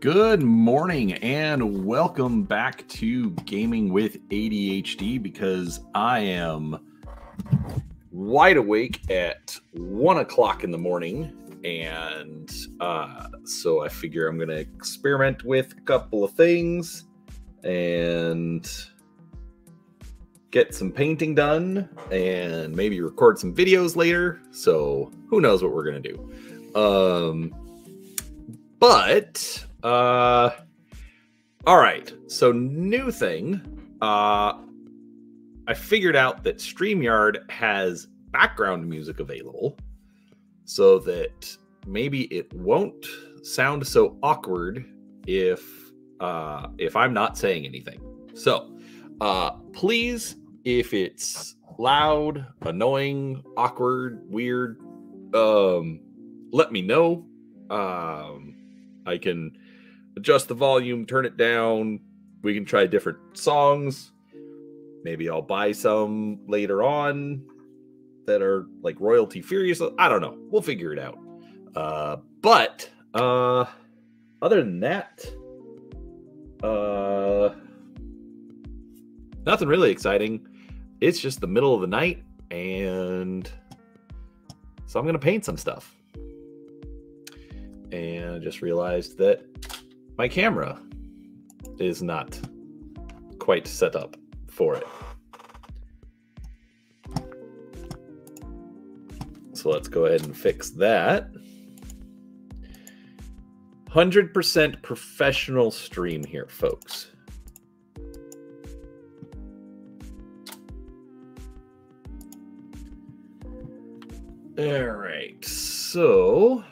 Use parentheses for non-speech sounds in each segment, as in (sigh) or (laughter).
Good morning and welcome back to Gaming with ADHD because I am wide awake at one o'clock in the morning. And uh, so I figure I'm going to experiment with a couple of things and get some painting done and maybe record some videos later. So who knows what we're going to do. Um, but uh all right. So new thing. Uh I figured out that StreamYard has background music available so that maybe it won't sound so awkward if uh if I'm not saying anything. So uh please if it's loud, annoying, awkward, weird, um let me know. Um I can adjust the volume, turn it down. We can try different songs. Maybe I'll buy some later on that are like royalty furious. I don't know. We'll figure it out. Uh, but uh, other than that, uh, nothing really exciting. It's just the middle of the night, and so I'm gonna paint some stuff. And I just realized that my camera is not quite set up for it. So let's go ahead and fix that. 100% professional stream here, folks. All right, so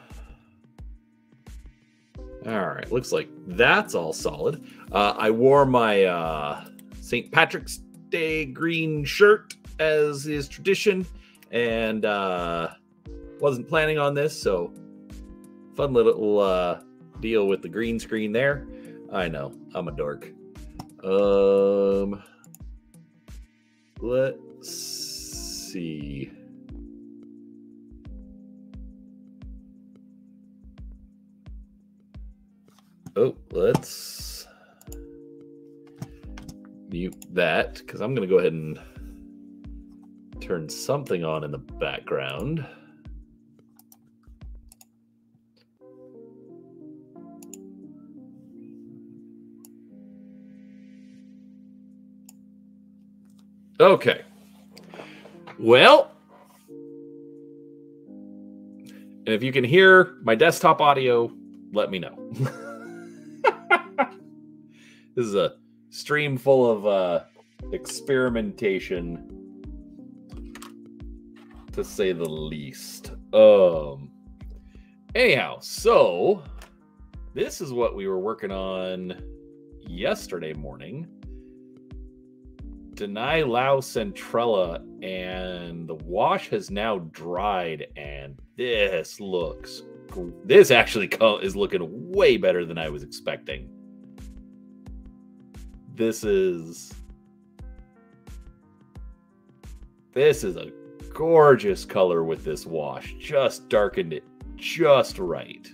all right, looks like that's all solid. Uh, I wore my uh, St. Patrick's Day green shirt as is tradition, and uh, wasn't planning on this, so fun little uh, deal with the green screen there. I know, I'm a dork. Um, let's see. Oh, let's mute that because I'm going to go ahead and turn something on in the background. Okay. Well, and if you can hear my desktop audio, let me know. (laughs) this is a stream full of uh, experimentation, to say the least. Um. Anyhow, so this is what we were working on yesterday morning. Deny Lao Centrella, and the wash has now dried, and this looks. This actually is looking way better than I was expecting. This is. This is a gorgeous color with this wash. Just darkened it just right.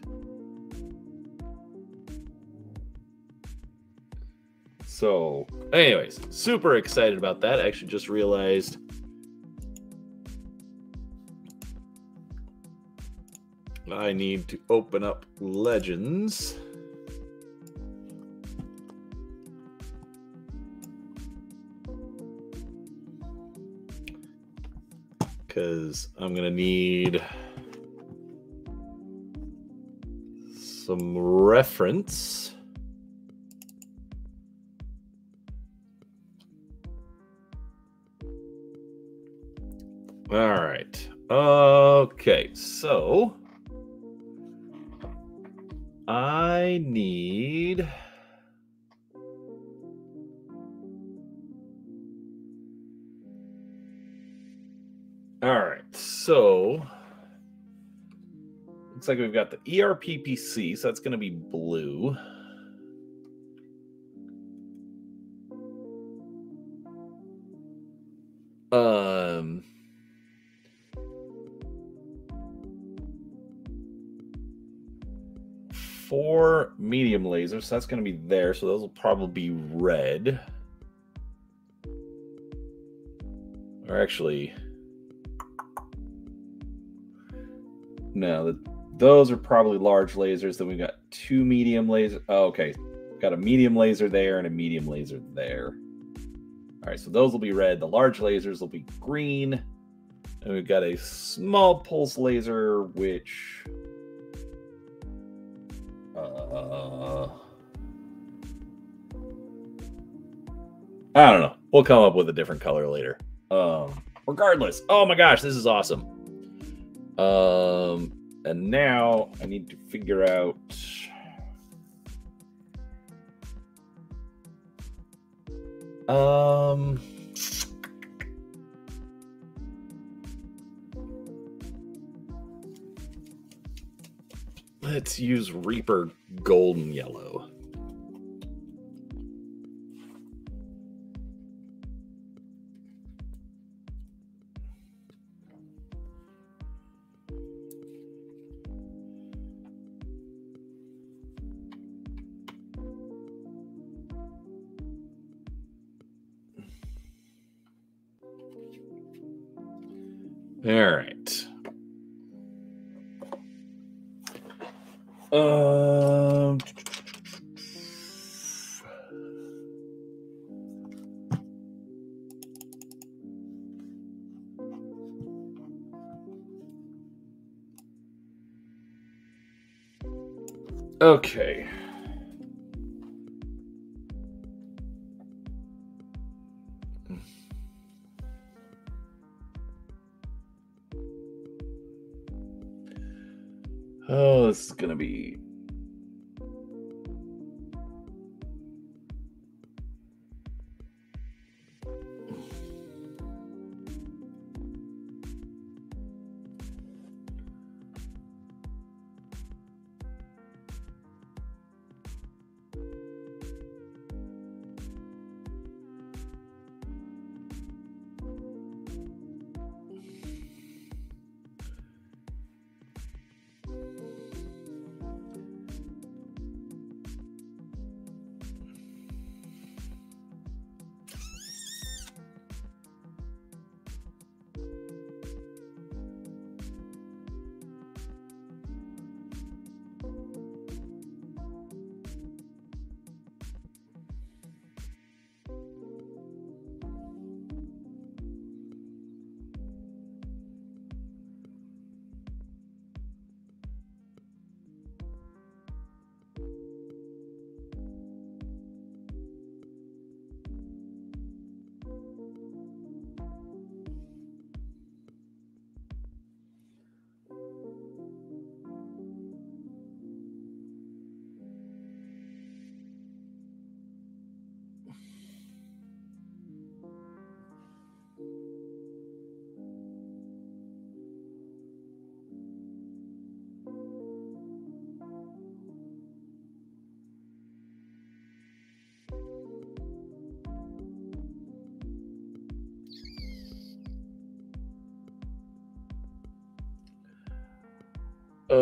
So, anyways, super excited about that. I actually just realized I need to open up Legends. Because I'm going to need some reference. All right. Okay. So I need. All right. So looks like we've got the ERPPC. So that's going to be blue. Um, four medium lasers. So that's going to be there. So those will probably be red. Or actually, no, those are probably large lasers. Then we've got two medium lasers. Oh, okay. Got a medium laser there and a medium laser there. All right, so those will be red. The large lasers will be green. And we've got a small pulse laser, which uh, I don't know. We'll come up with a different color later. Um, regardless, oh my gosh, this is awesome. Um, and now I need to figure out. Um. Let's use Reaper Golden Yellow.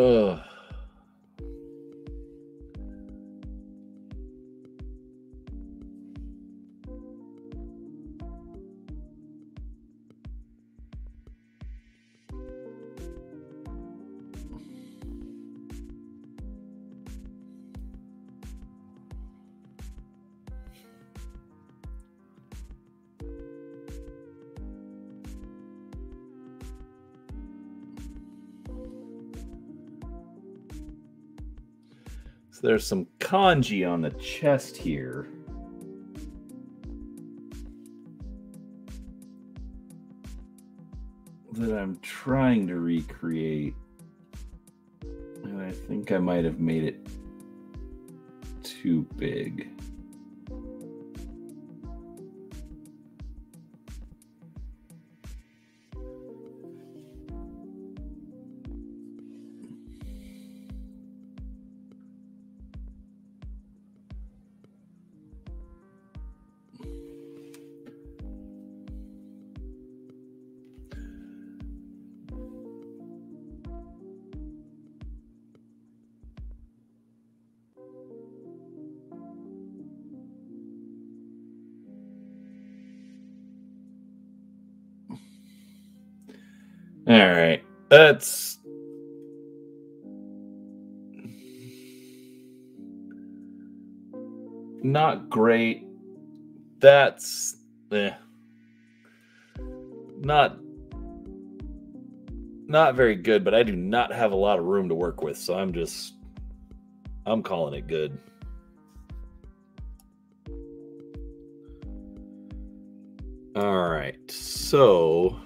Ugh. There's some kanji on the chest here. That I'm trying to recreate. And I think I might have made it too big. Very good, but I do not have a lot of room to work with, so I'm just I'm calling it good. All right. So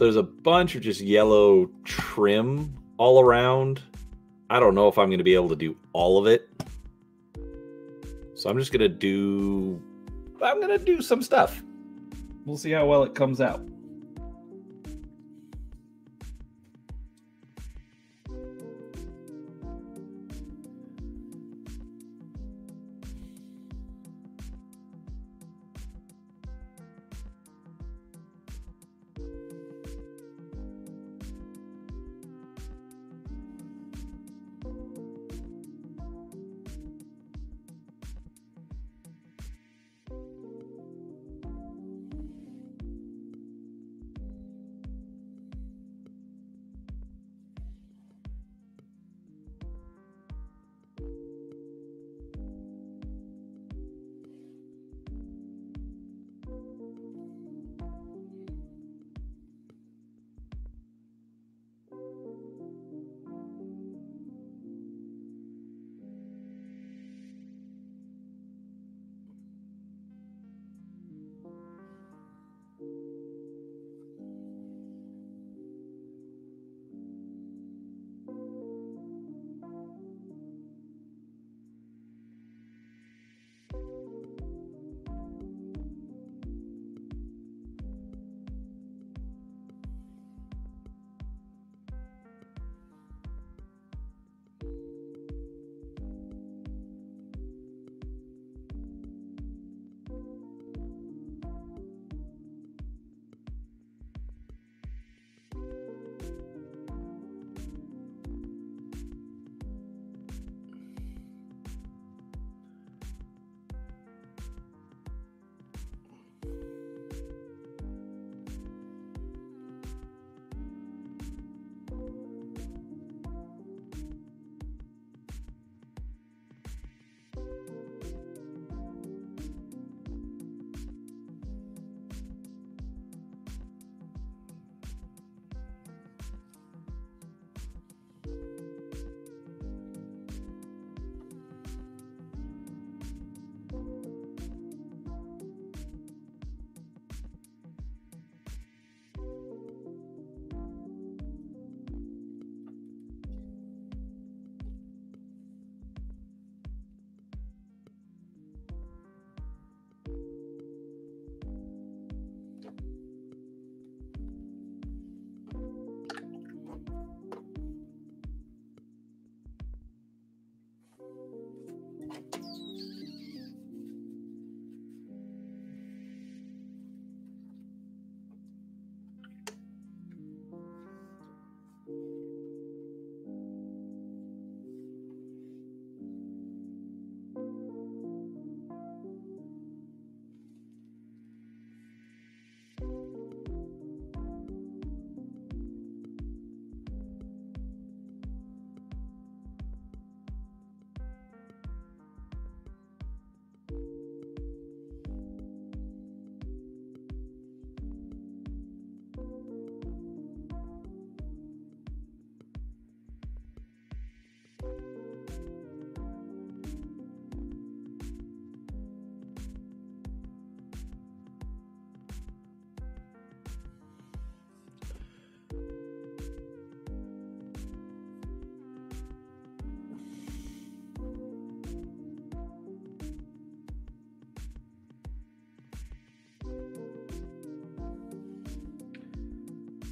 So there's a bunch of just yellow trim all around. I don't know if I'm going to be able to do all of it. So I'm just to do I'm to do some stuff. We'll see how well it comes out.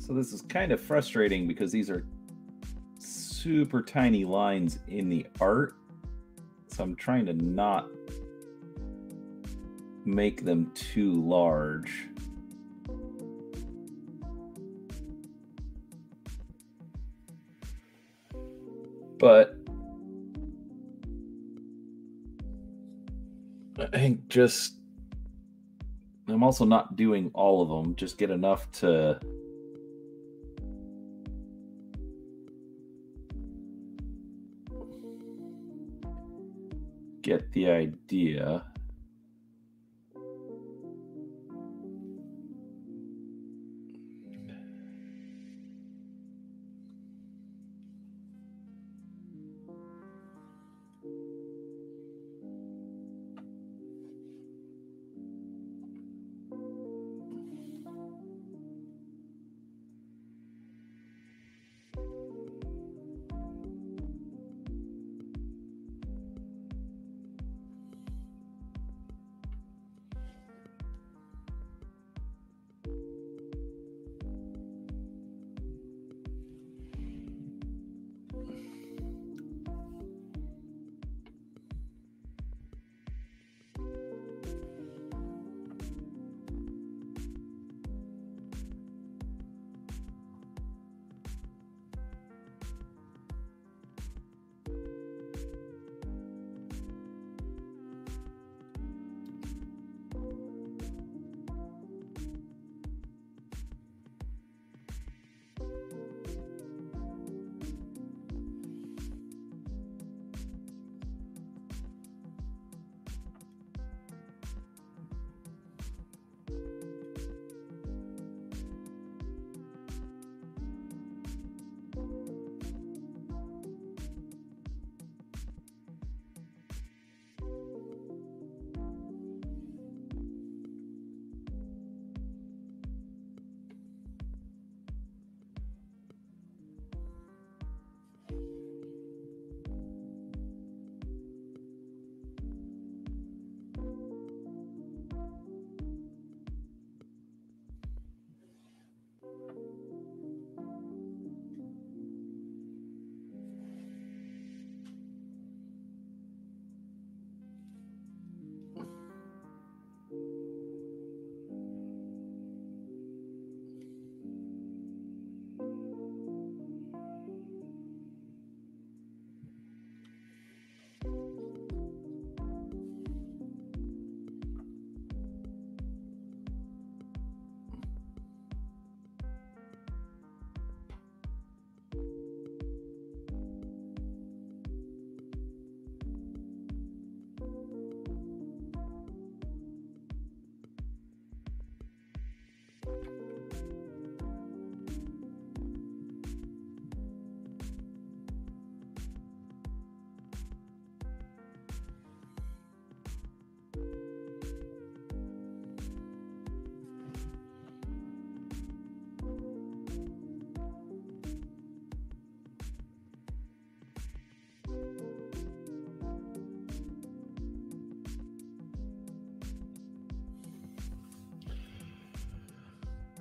So this is kind of frustrating because these are super tiny lines in the art. So I'm trying to not make them too large. But I think just I'm also not doing all of them. Just get enough to idea.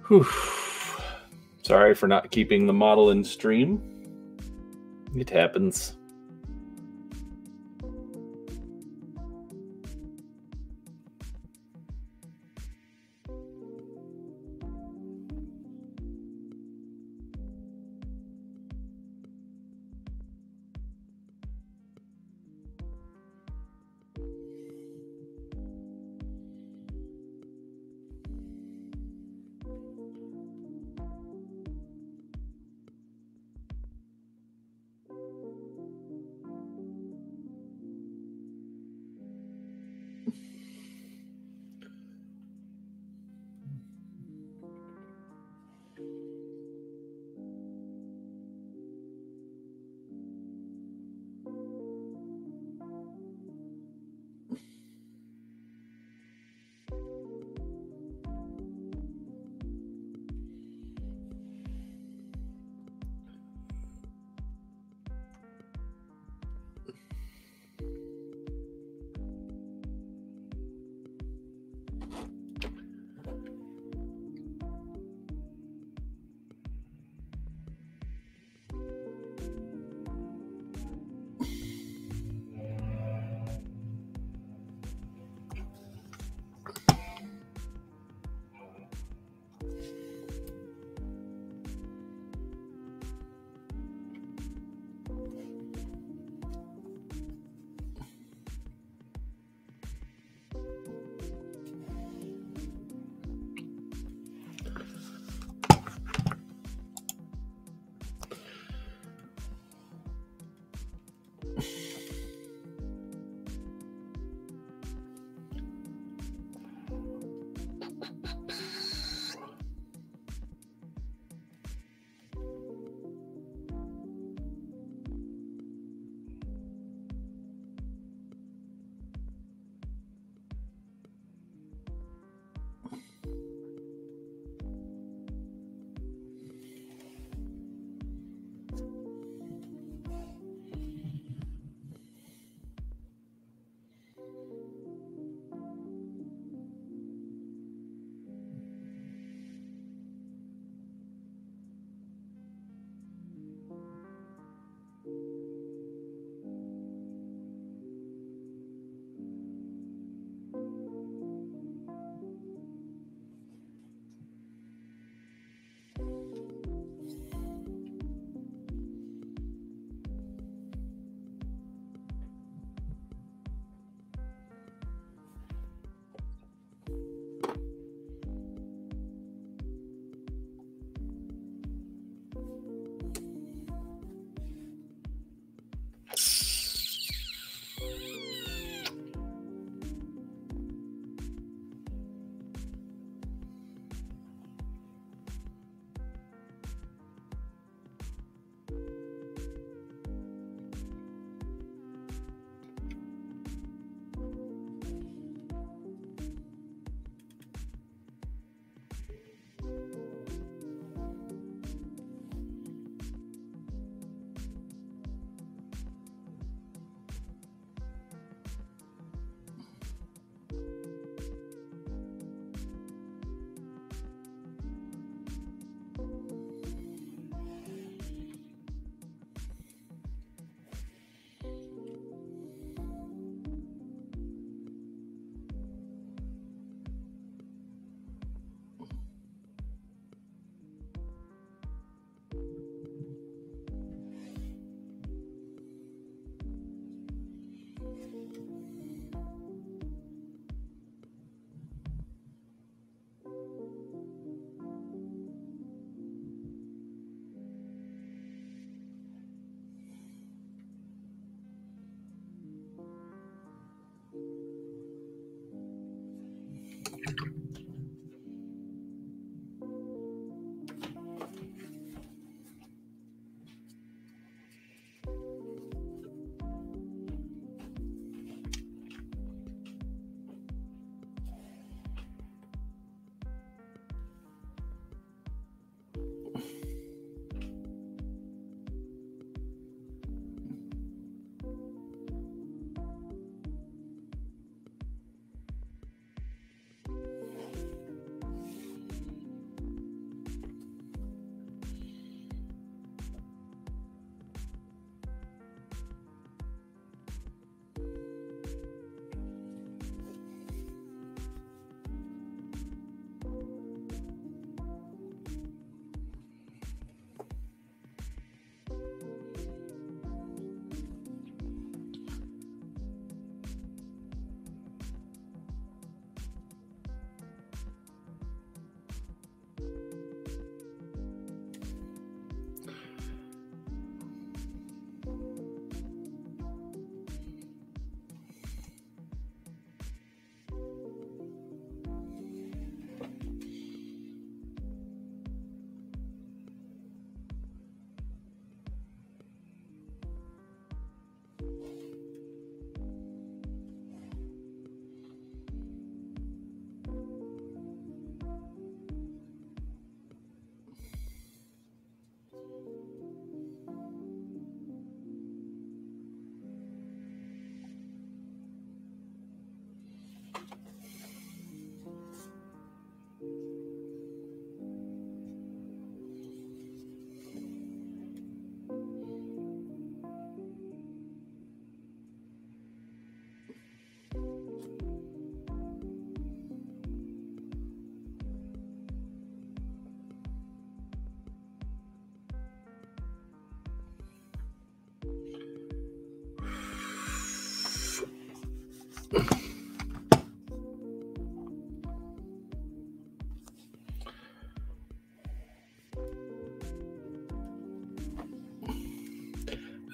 Whew. Sorry for not keeping the model in stream. It happens.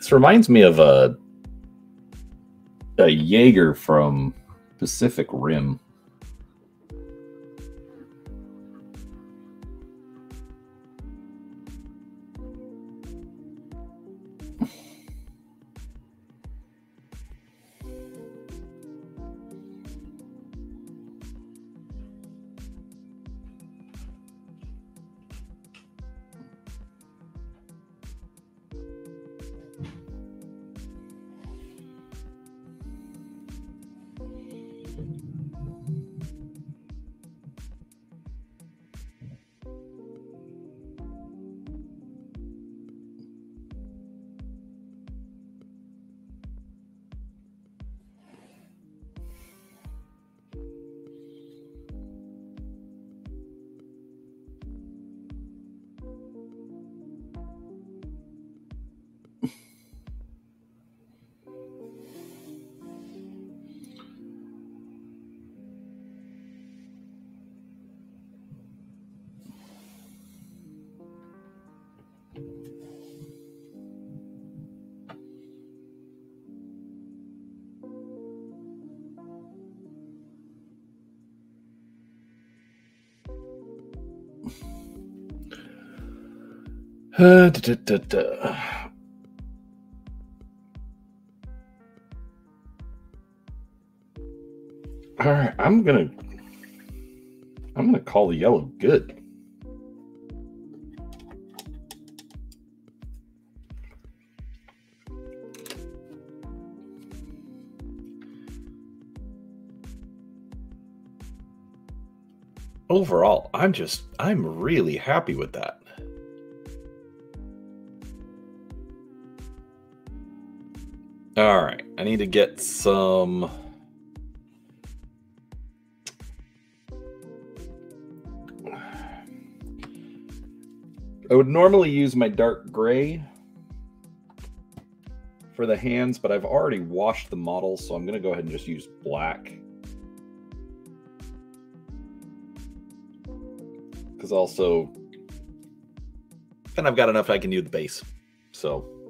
This reminds me of a a Jaeger from Pacific Rim. Uh, da, da, da, All right, I'm gonna I'm gonna call the yellow good. Overall, I'm just I'm really happy with that. I need to get some. I would normally use my dark gray for the hands, but I've already washed the model, so I'm going to go ahead and just use black. Because also, and I've got enough I can do the base. So.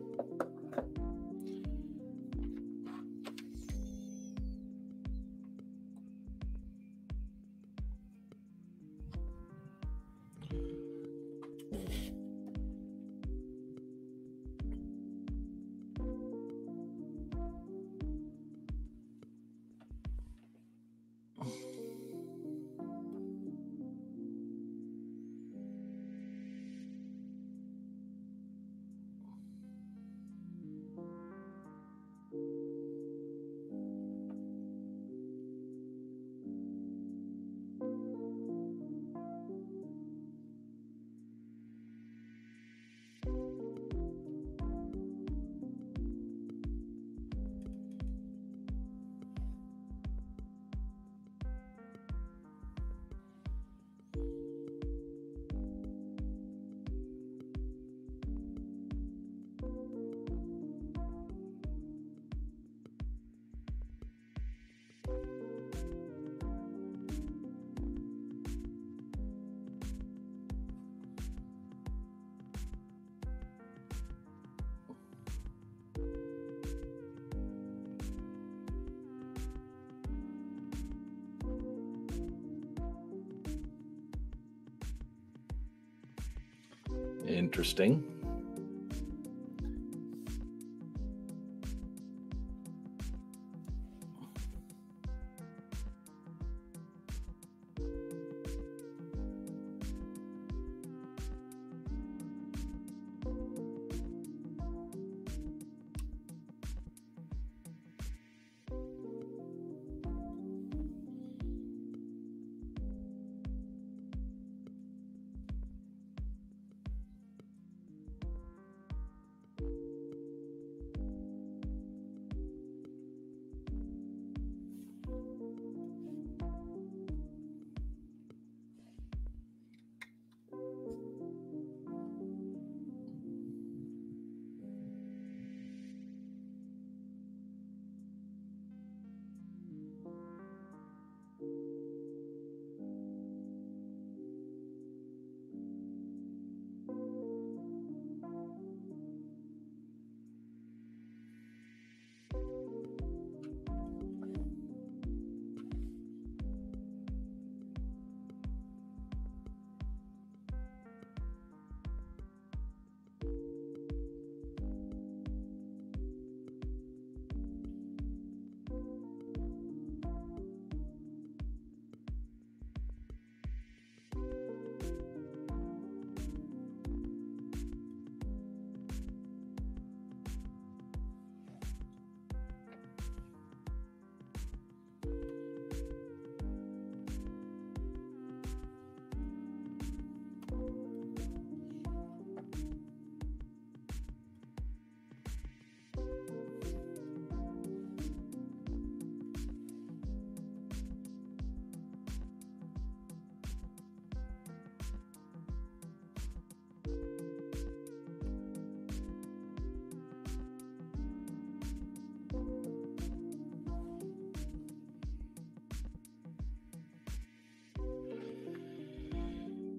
Interesting.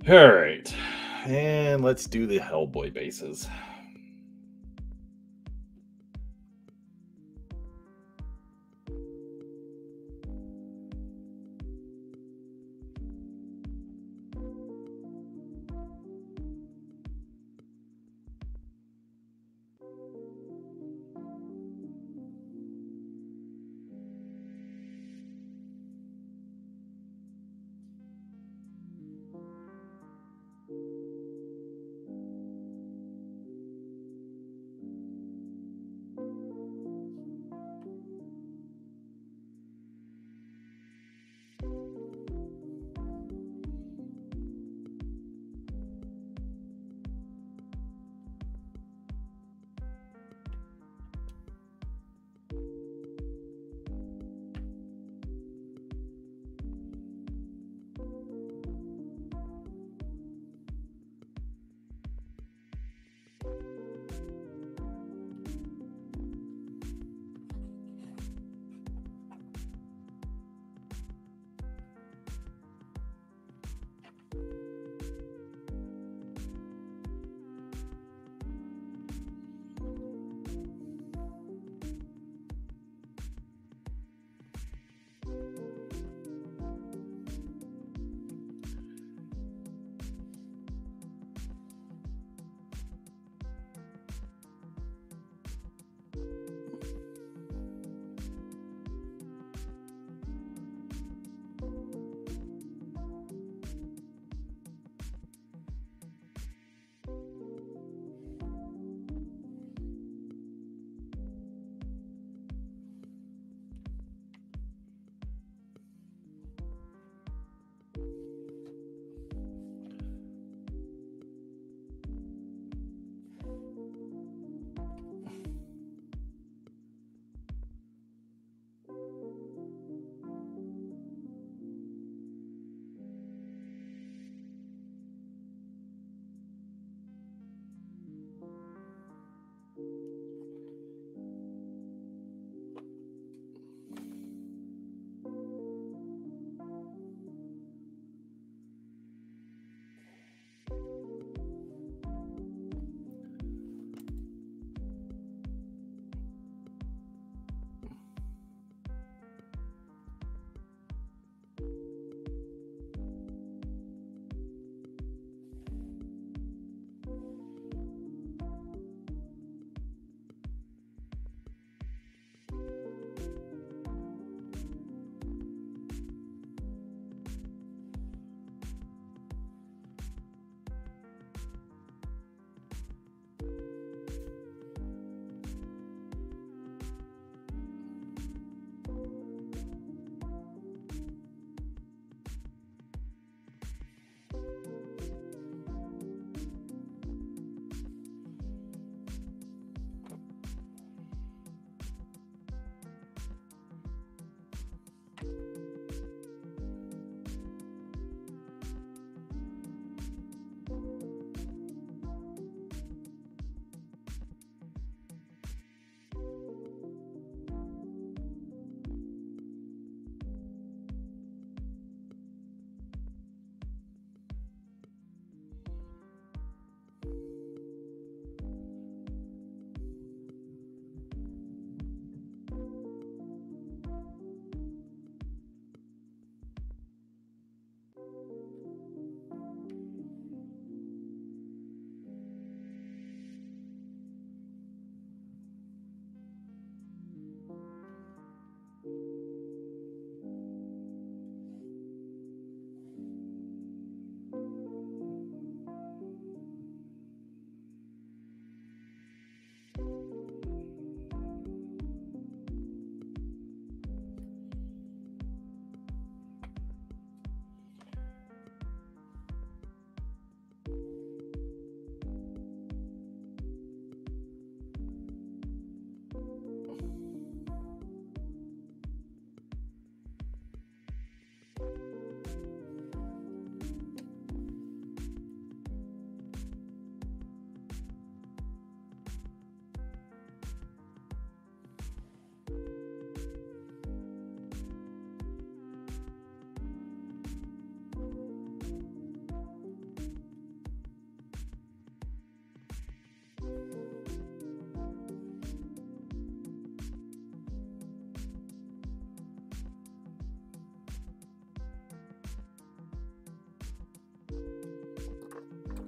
All right. And let's do the Hellboy bases.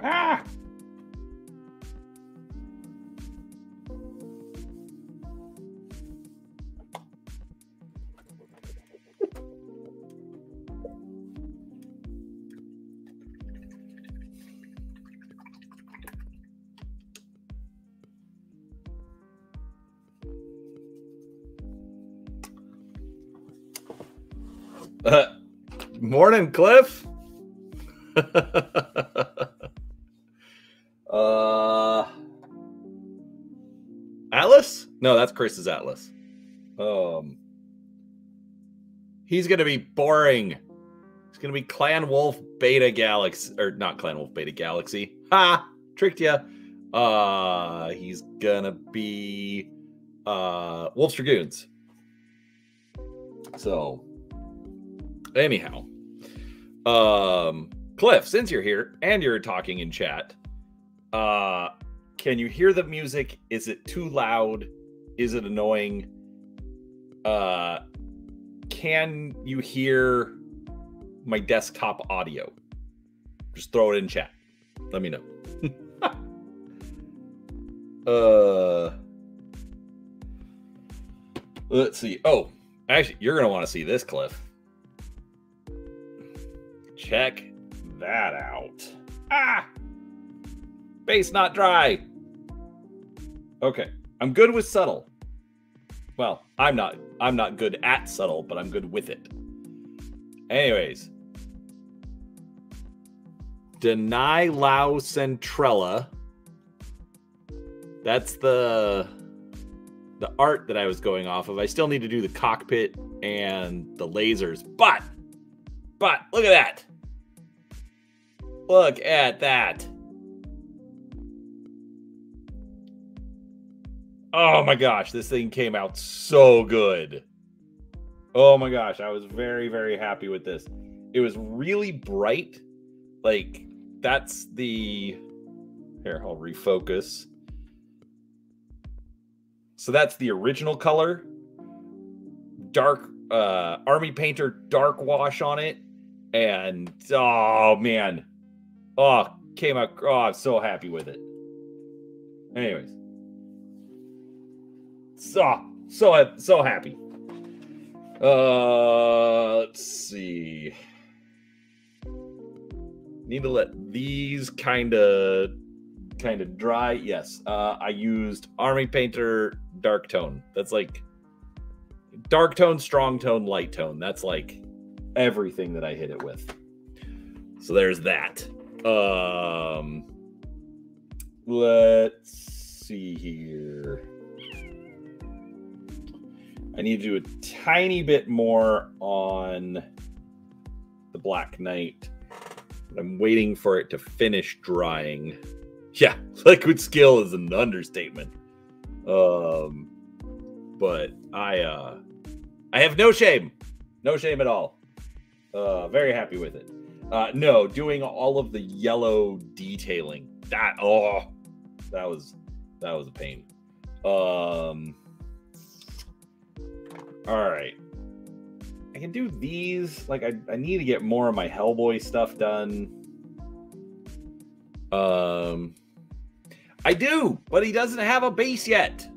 Ah! Uh, morning, Cliff. (laughs) Chris's Atlas. Um, he's gonna be boring. He's gonna be Clan Wolf Beta Galaxy, or not Clan Wolf Beta Galaxy. Ha! Tricked you. Uh, he's gonna be uh Wolf's Dragoons. So, anyhow, um, Cliff, since you're here and you're talking in chat, uh, can you hear the music? Is it too loud? Is it annoying? Uh, can you hear my desktop audio? Just throw it in chat. Let me know. (laughs) uh, let's see. Oh, actually, you're gonna want to see this, Cliff. Check that out. Ah! Base not dry. Okay. I'm good with subtle. Well, I'm not I'm not good at subtle, but I'm good with it. Anyways. Deny Lao Centrella. That's the the art that I was going off of. I still need to do the cockpit and the lasers, but but look at that. Look at that. Oh my gosh, this thing came out so good. Oh my gosh, I was very, very happy with this. It was really bright. Like, that's the. Here, I'll refocus. So that's the original color. Dark uh army painter dark wash on it. And oh man. Oh, came out. Oh, I'm so happy with it. Anyways. So so so happy. Uh let's see. Need to let these kind of kind of dry. Yes. Uh I used Army Painter dark tone. That's like dark tone, strong tone, light tone. That's like everything that I hit it with. So there's that. Um let's see here. I need to do a tiny bit more on the Black Knight. I'm waiting for it to finish drying. (laughs) Yeah, liquid skill is an understatement. Um, but I uh, I have no shame, no shame at all. Uh, very happy with it. Uh, no, doing all of the yellow detailing that oh, that was that was a pain. Um, all right, I can do these. Like I, I need to get more of my Hellboy stuff done. Um, I do, but he doesn't have a base yet.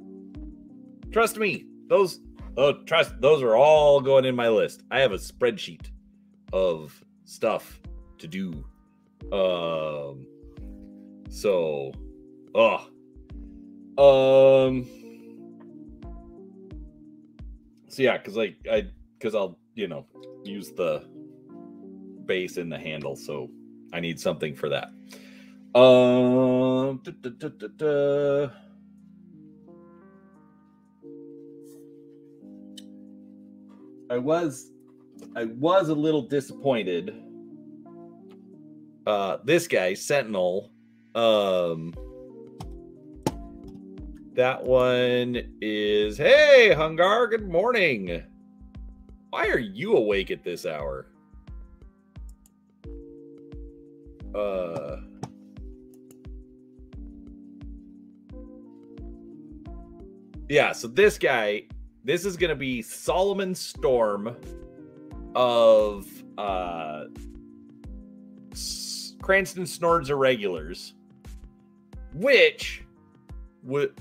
Trust me, those oh trust those are all going in my list. I have a spreadsheet of stuff to do. Um so oh um so yeah, cuz like I cuz I'll, you know, use the base in the handle, so I need something for that. Um, da, da, da, I was, I was a little disappointed. Uh, this guy Sentinel, um, that one is hey Hungar, good morning. Why are you awake at this hour? Uh. Yeah, so this guy, this is going to be Solomon Storm of uh Cranston Snord's Irregulars, which would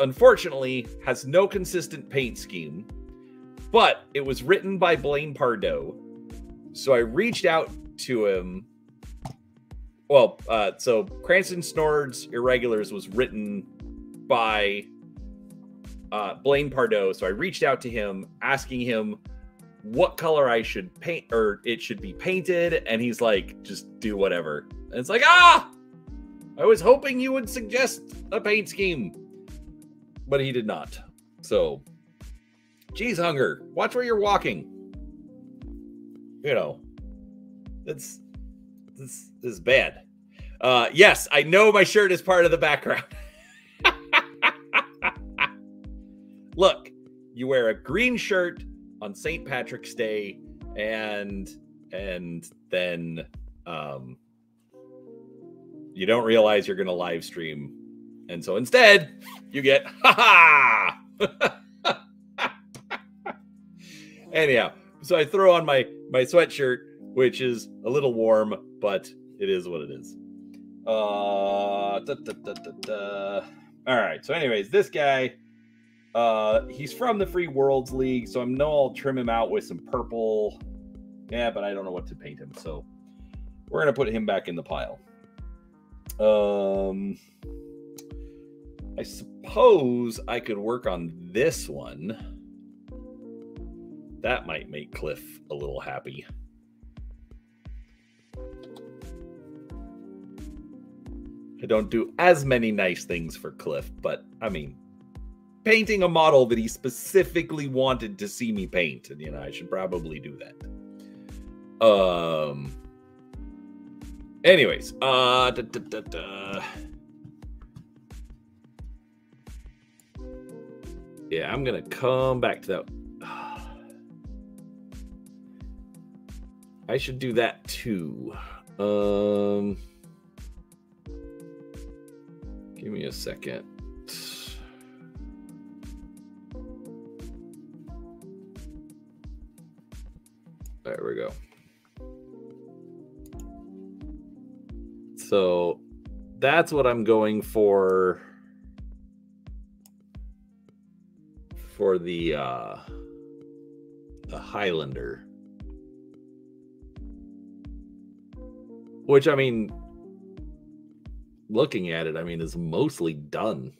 unfortunately has no consistent paint scheme, but it was written by Blaine Pardoe. So I reached out to him. Well, uh, so Cranston Snord's Irregulars was written by uh, Blaine Pardoe. So I reached out to him asking him what color I should paint or it should be painted. And he's like, just do whatever. And it's like, ah, I was hoping you would suggest a paint scheme, but he did not. So, geez, hunger, watch where you're walking. You know, that's this is bad. Uh, yes, I know my shirt is part of the background. (laughs) Look, you wear a green shirt on St. Patrick's Day, and and then um, you don't realize you're going to live stream, and so instead you get (laughs) ha ha. (laughs) Anyhow, so I throw on my my sweatshirt, which is a little warm, but it is what it is. Uh, da, da, da, all right. So, anyways, this guy uh, he's from the Free Worlds League, so I know I'll trim him out with some purple. Yeah, but I don't know what to paint him, so we're gonna put him back in the pile. Um, I suppose I could work on this one. That might make Cliff a little happy. I don't do as many nice things for Cliff, but I mean, painting a model that he specifically wanted to see me paint, and you know I should probably do that. Um. Anyways, uh, da, da, da, yeah, I'm gonna come back to that. (sighs) I should do that too. Um, give me a second. There we go. So that's what I'm going for for the uh the Highlander. Which I mean looking at it, I mean is mostly done.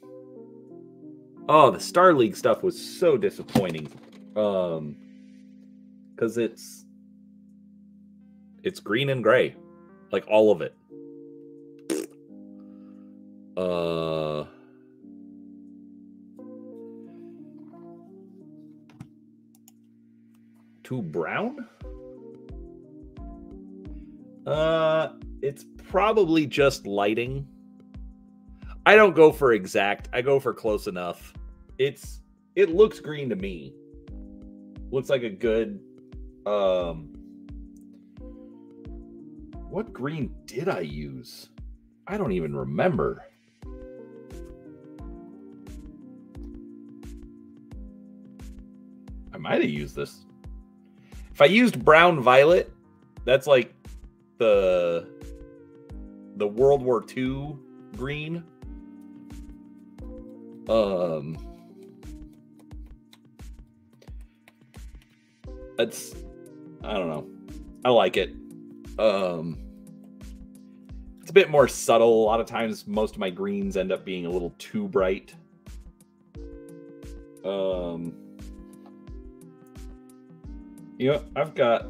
Oh, the Star League stuff was so disappointing. Um cuz it's it's green and gray, like all of it. Uh, too brown. Uh, it's probably just lighting. I don't go for exact. I go for close enough. It's it looks green to me. Looks like a good um what green did I use? I don't even remember. I might have used this. If I used brown violet, that's like the the World War II green. Um That's I don't know. I like it. Um, it's a bit more subtle. A lot of times, most of my greens end up being a little too bright. Um, you know, I've got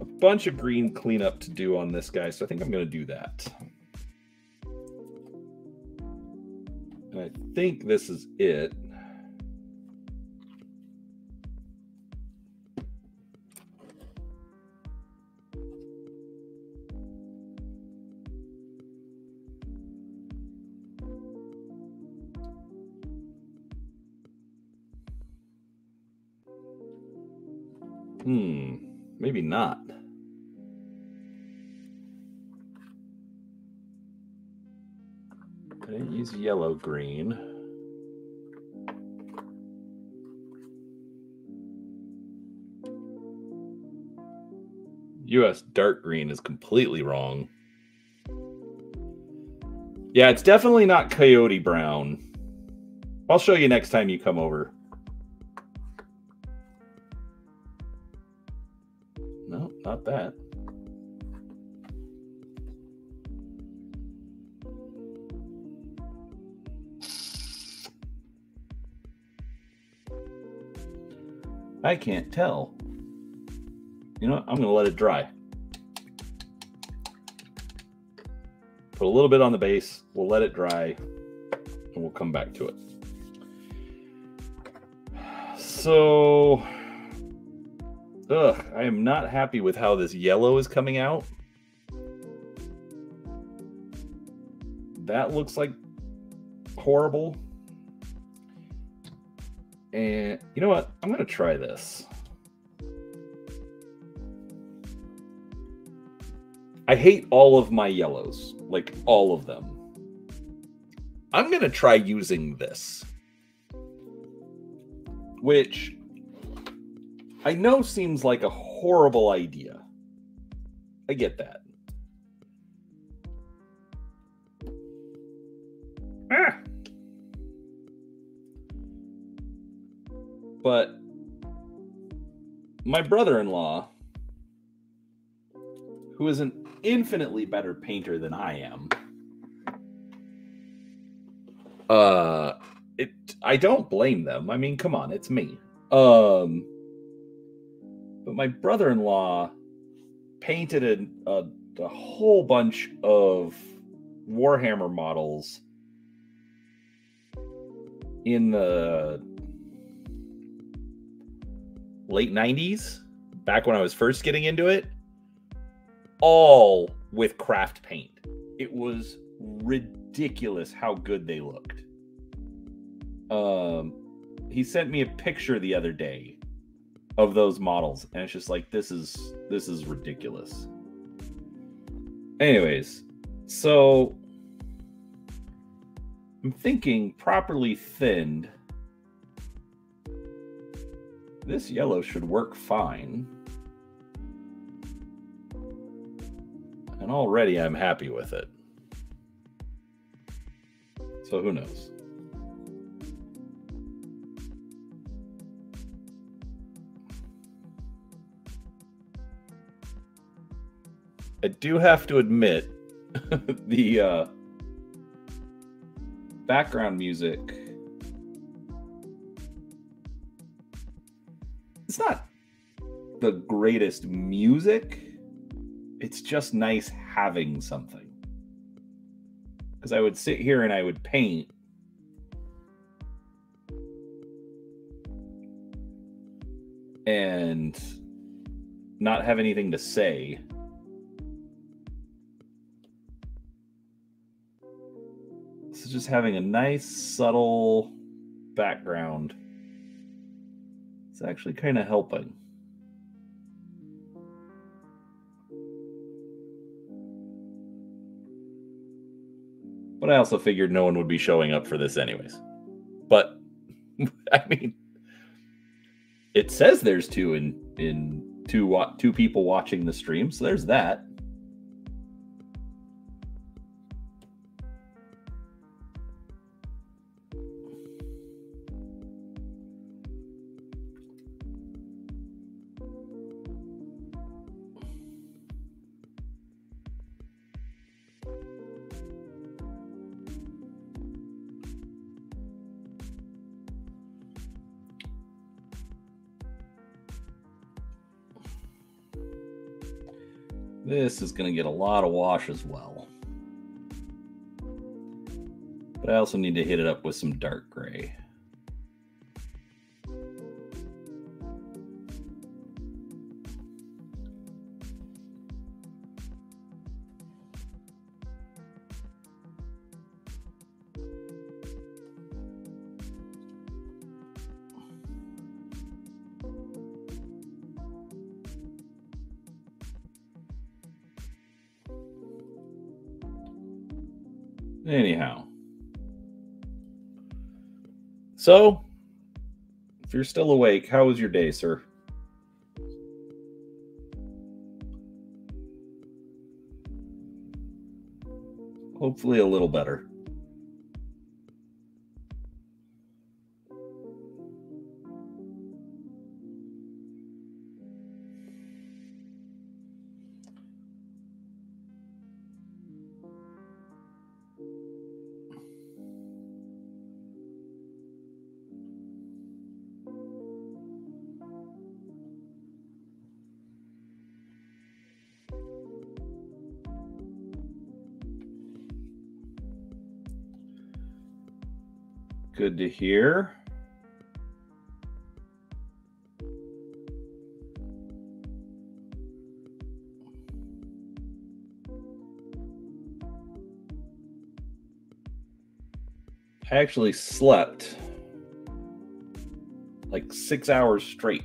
a bunch of green cleanup to do on this guy, so I think I'm going to do that. And I think this is it. I yellow green. US dark green is completely wrong. Yeah, it's definitely not coyote brown. I'll show you next time you come over. No, not that. I can't tell. You know what? I'm going to let it dry. Put a little bit on the base. We'll let it dry and we'll come back to it. So, ugh, I am not happy with how this yellow is coming out. That looks like horrible. And you know what? I'm going to try this. I hate all of my yellows, like all of them. I'm going to try using this. Which I know seems like a horrible idea. I get that. But my brother in law, who is an infinitely better painter than I am, uh, it I don't blame them. I mean, come on, it's me. Um, but my brother in law painted a, a, a whole bunch of Warhammer models in the late 90s, back when I was first getting into it, all with craft paint. It was ridiculous how good they looked. Um, he sent me a picture the other day of those models, and it's just like this is this is ridiculous. Anyways, so I'm thinking properly thinned this yellow should work fine. And already I'm happy with it. So who knows? I do have to admit (laughs) the uh, background music it's not the greatest music. It's just nice having something. Because I would sit here and I would paint. And not have anything to say. So just having a nice, subtle background it's actually kind of helping. But I also figured no one would be showing up for this anyways. But (laughs) I mean it says there's two in in two two people watching the stream, so there's that. This is going to get a lot of wash as well. But I also need to hit it up with some dark gray. So, if you're still awake, how was your day, sir? Hopefully, a little better. To hear. I actually slept like six hours straight.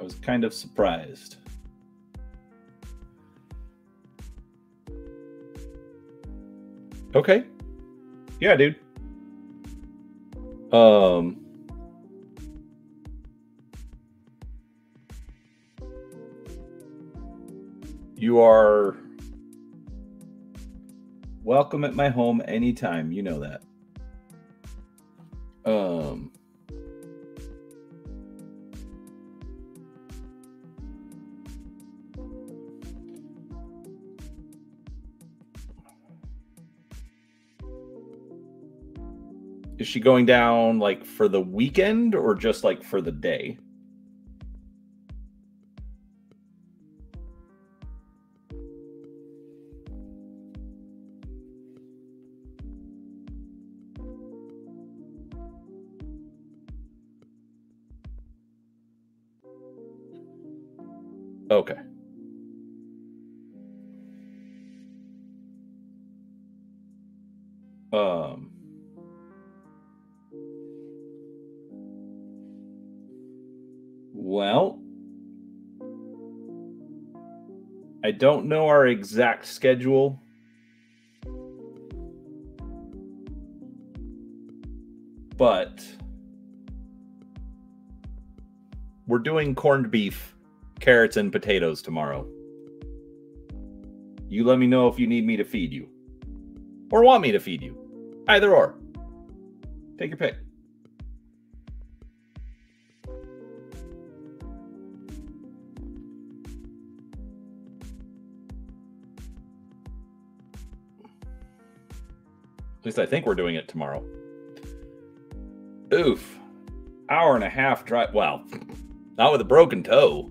I was kind of surprised. Okay. Yeah, dude. Welcome at my home anytime, you know that. Um Is she going down like for the weekend or just like for the day? Don't know our exact schedule. But we're doing corned beef, carrots, and potatoes tomorrow. You let me know if you need me to feed you or want me to feed you. Either or. Take your pick. Least I think we're doing it tomorrow. Oof. Hour and a half drive. Well, not with a broken toe.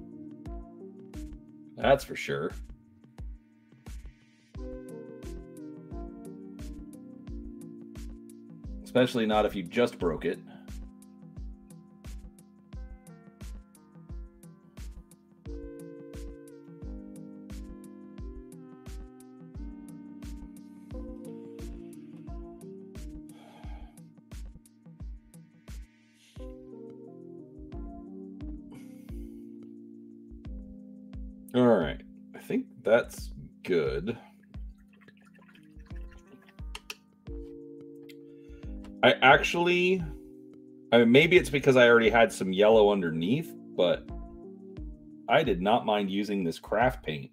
That's for sure. Especially not if you just broke it. Actually, I mean, maybe it's because I already had some yellow underneath, but I did not mind using this craft paint.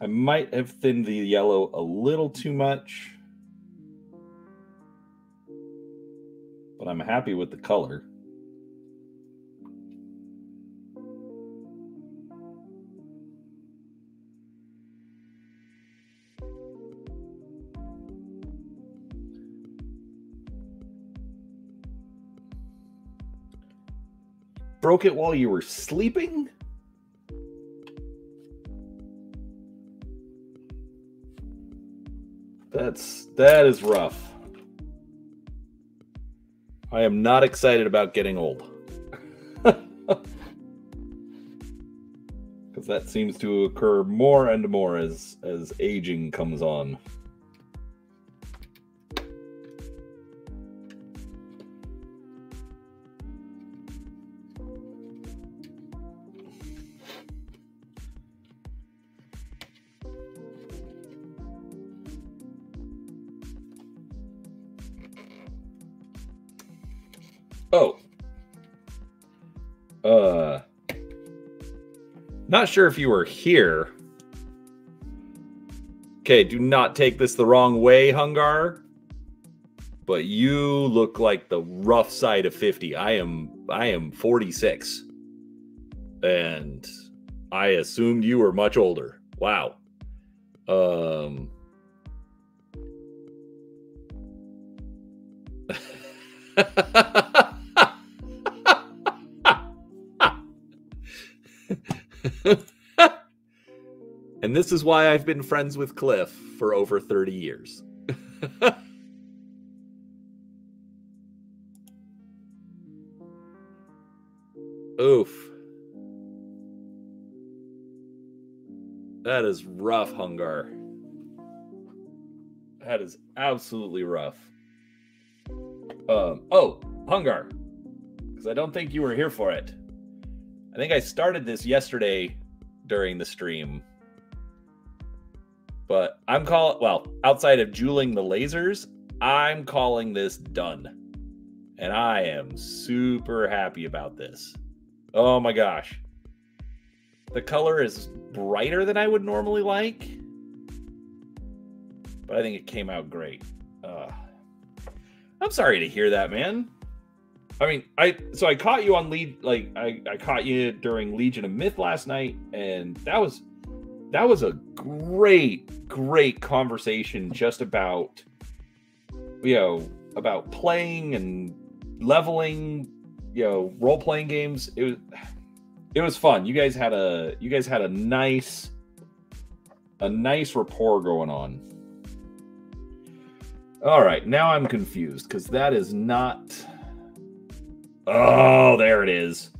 I might have thinned the yellow a little too much. but I'm happy with the color. Broke it while you were sleeping? That's that is rough. I am not excited about getting old. (laughs) Because that seems to occur more and more as as aging comes on. Not sure if you were here. Okay, do not take this the wrong way, Hungar. But you look like the rough side of 50. I am I am 46. And I assumed you were much older. Wow. This is why I've been friends with Cliff for over 30 years. (laughs) Oof. That is rough, Hungar. That is absolutely rough. Um, oh, Hungar. Because I don't think you were here for it. I think I started this yesterday during the stream. But I'm calling, well, outside of jeweling the lasers, I'm calling this done. And I am super happy about this. Oh my gosh. The color is brighter than I would normally like. But I think it came out great. Uh, I'm sorry to hear that, man. I mean, I so I caught you on lead like I, I caught you during Legion of Myth last night, and that was that was a great, great conversation just about you know about playing and leveling, you know, role playing games. It was it was fun. You guys had a you guys had a nice a nice rapport going on. All right, now I'm confused because that is not Oh, there it is.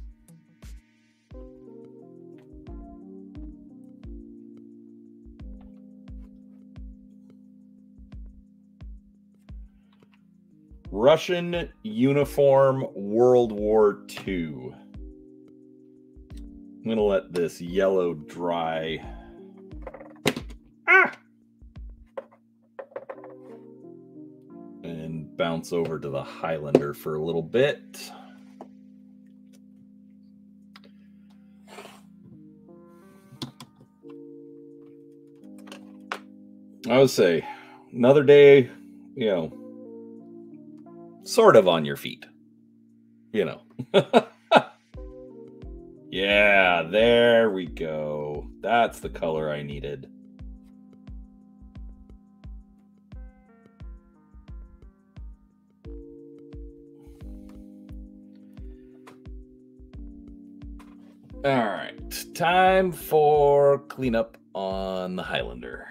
Russian uniform World War II. I'm going to let this yellow dry. Ah! And bounce over to the Highlander for a little bit. I would say another day, you know, sort of on your feet. You know. (laughs) yeah, there we go. That's the color I needed. All right, time for cleanup on the Highlander.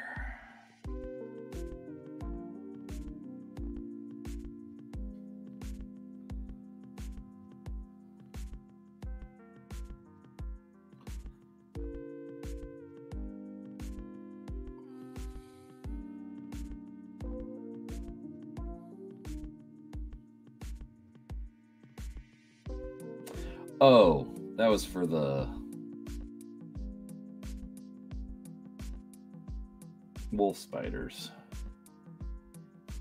Was for the wolf spiders.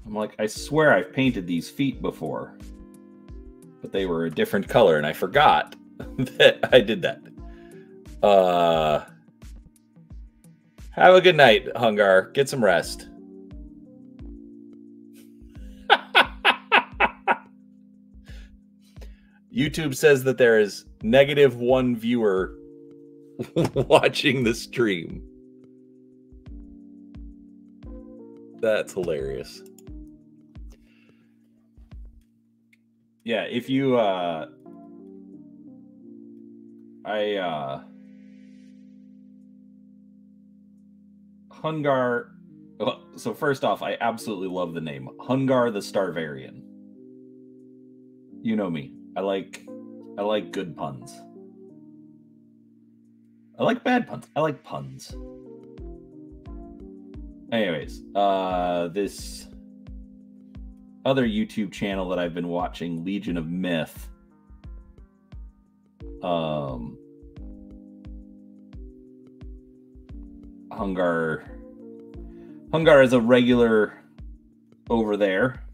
I'm like, I swear I've painted these feet before, but they were a different color, and I forgot (laughs) that I did that. Uh, have a good night, Hungar. Get some rest. YouTube says that there is negative one viewer (laughs) watching the stream. That's hilarious. Yeah, if you uh I uh Hungar so first off, I absolutely love the name. Hungar the Starvarian. You know me. I like I like good puns. I like bad puns. I like puns. Anyways, uh this other YouTube channel that I've been watching, Legion of Myth. Um Hungar Hungar is a regular over there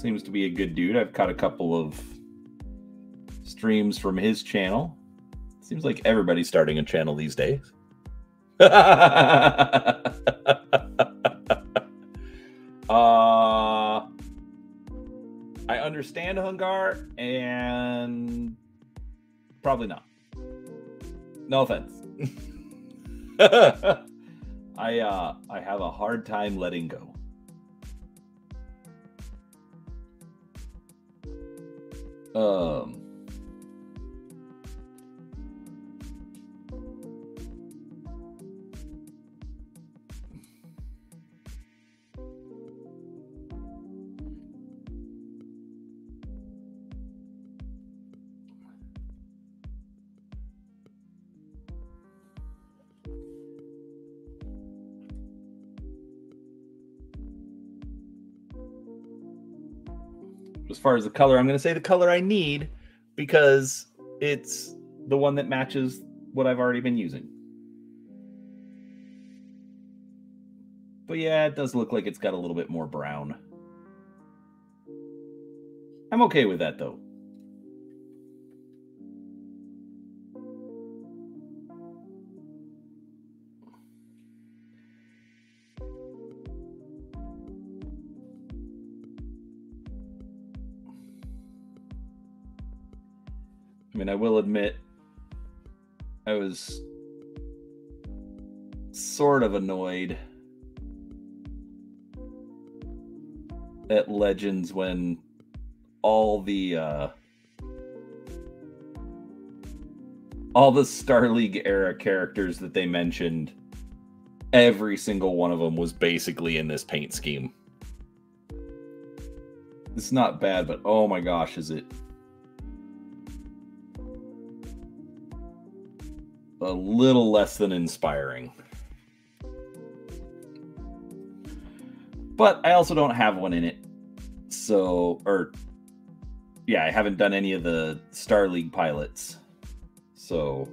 seems to be a good dude. I've caught a couple of streams from his channel. Seems like everybody's starting a channel these days. (laughs) uh, I understand Hungar and probably not. No offense. (laughs) I uh I have a hard time letting go. Um far as the color, I'm going to say the color I need because it's the one that matches what I've already been using. But yeah, it does look like it's got a little bit more brown. I'm okay with that though. Will admit, I was sort of annoyed at Legends when all the uh, all the Star League era characters that they mentioned, every single one of them was basically in this paint scheme. It's not bad, but oh my gosh, is it a little less than inspiring. But I also don't have one in it. So, or, yeah, I haven't done any of the Star League pilots. So,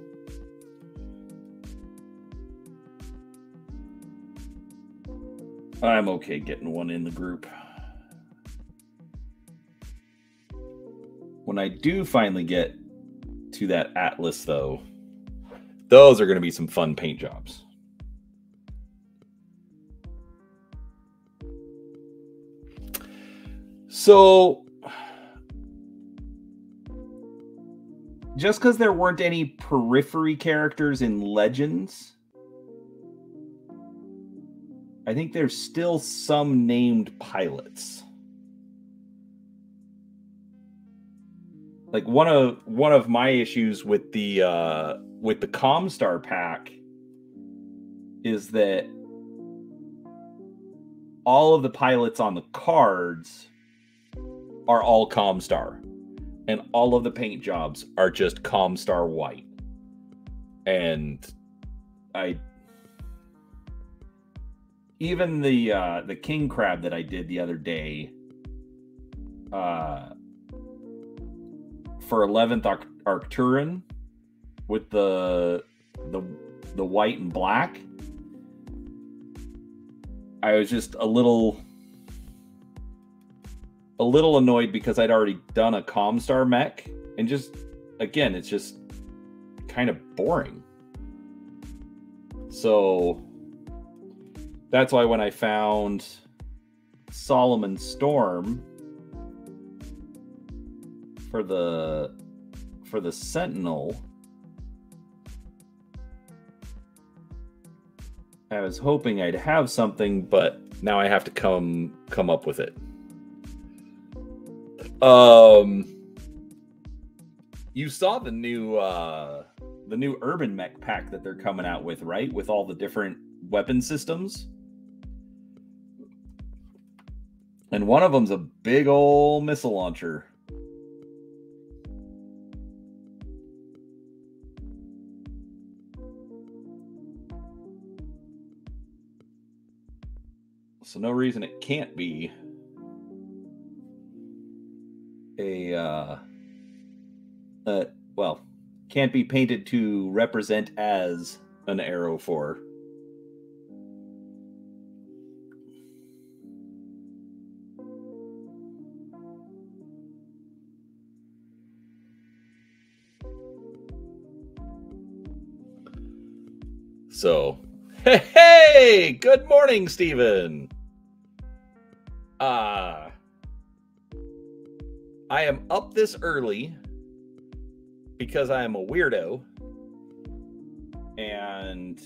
I'm okay getting one in the group. When I do finally get to that Atlas, though, those are going to be some fun paint jobs. So, just because there weren't any periphery characters in Legends, I think there's still some named pilots. Like one of one of my issues with the uh with the Comstar pack is that all of the pilots on the cards are all Comstar, and all of the paint jobs are just Comstar white. And I even the uh, the king crab that I did the other day uh, for 11th Arc- Arcturan with the the the white and black. I was just a little a little annoyed because I'd already done a Comstar mech and just again it's just kind of boring. So that's why when I found Solomon Storm for the for the Sentinel I was hoping I'd have something, but now I have to come come up with it. Um, you saw the new uh the new urban mech pack that they're coming out with, right? With all the different weapon systems. And one of them's a big old missile launcher. So no reason it can't be a uh, uh well, can't be painted to represent as an Arrow IV So, (laughs) hey, hey good morning, Stephen. Uh, I am up this early because I am a weirdo and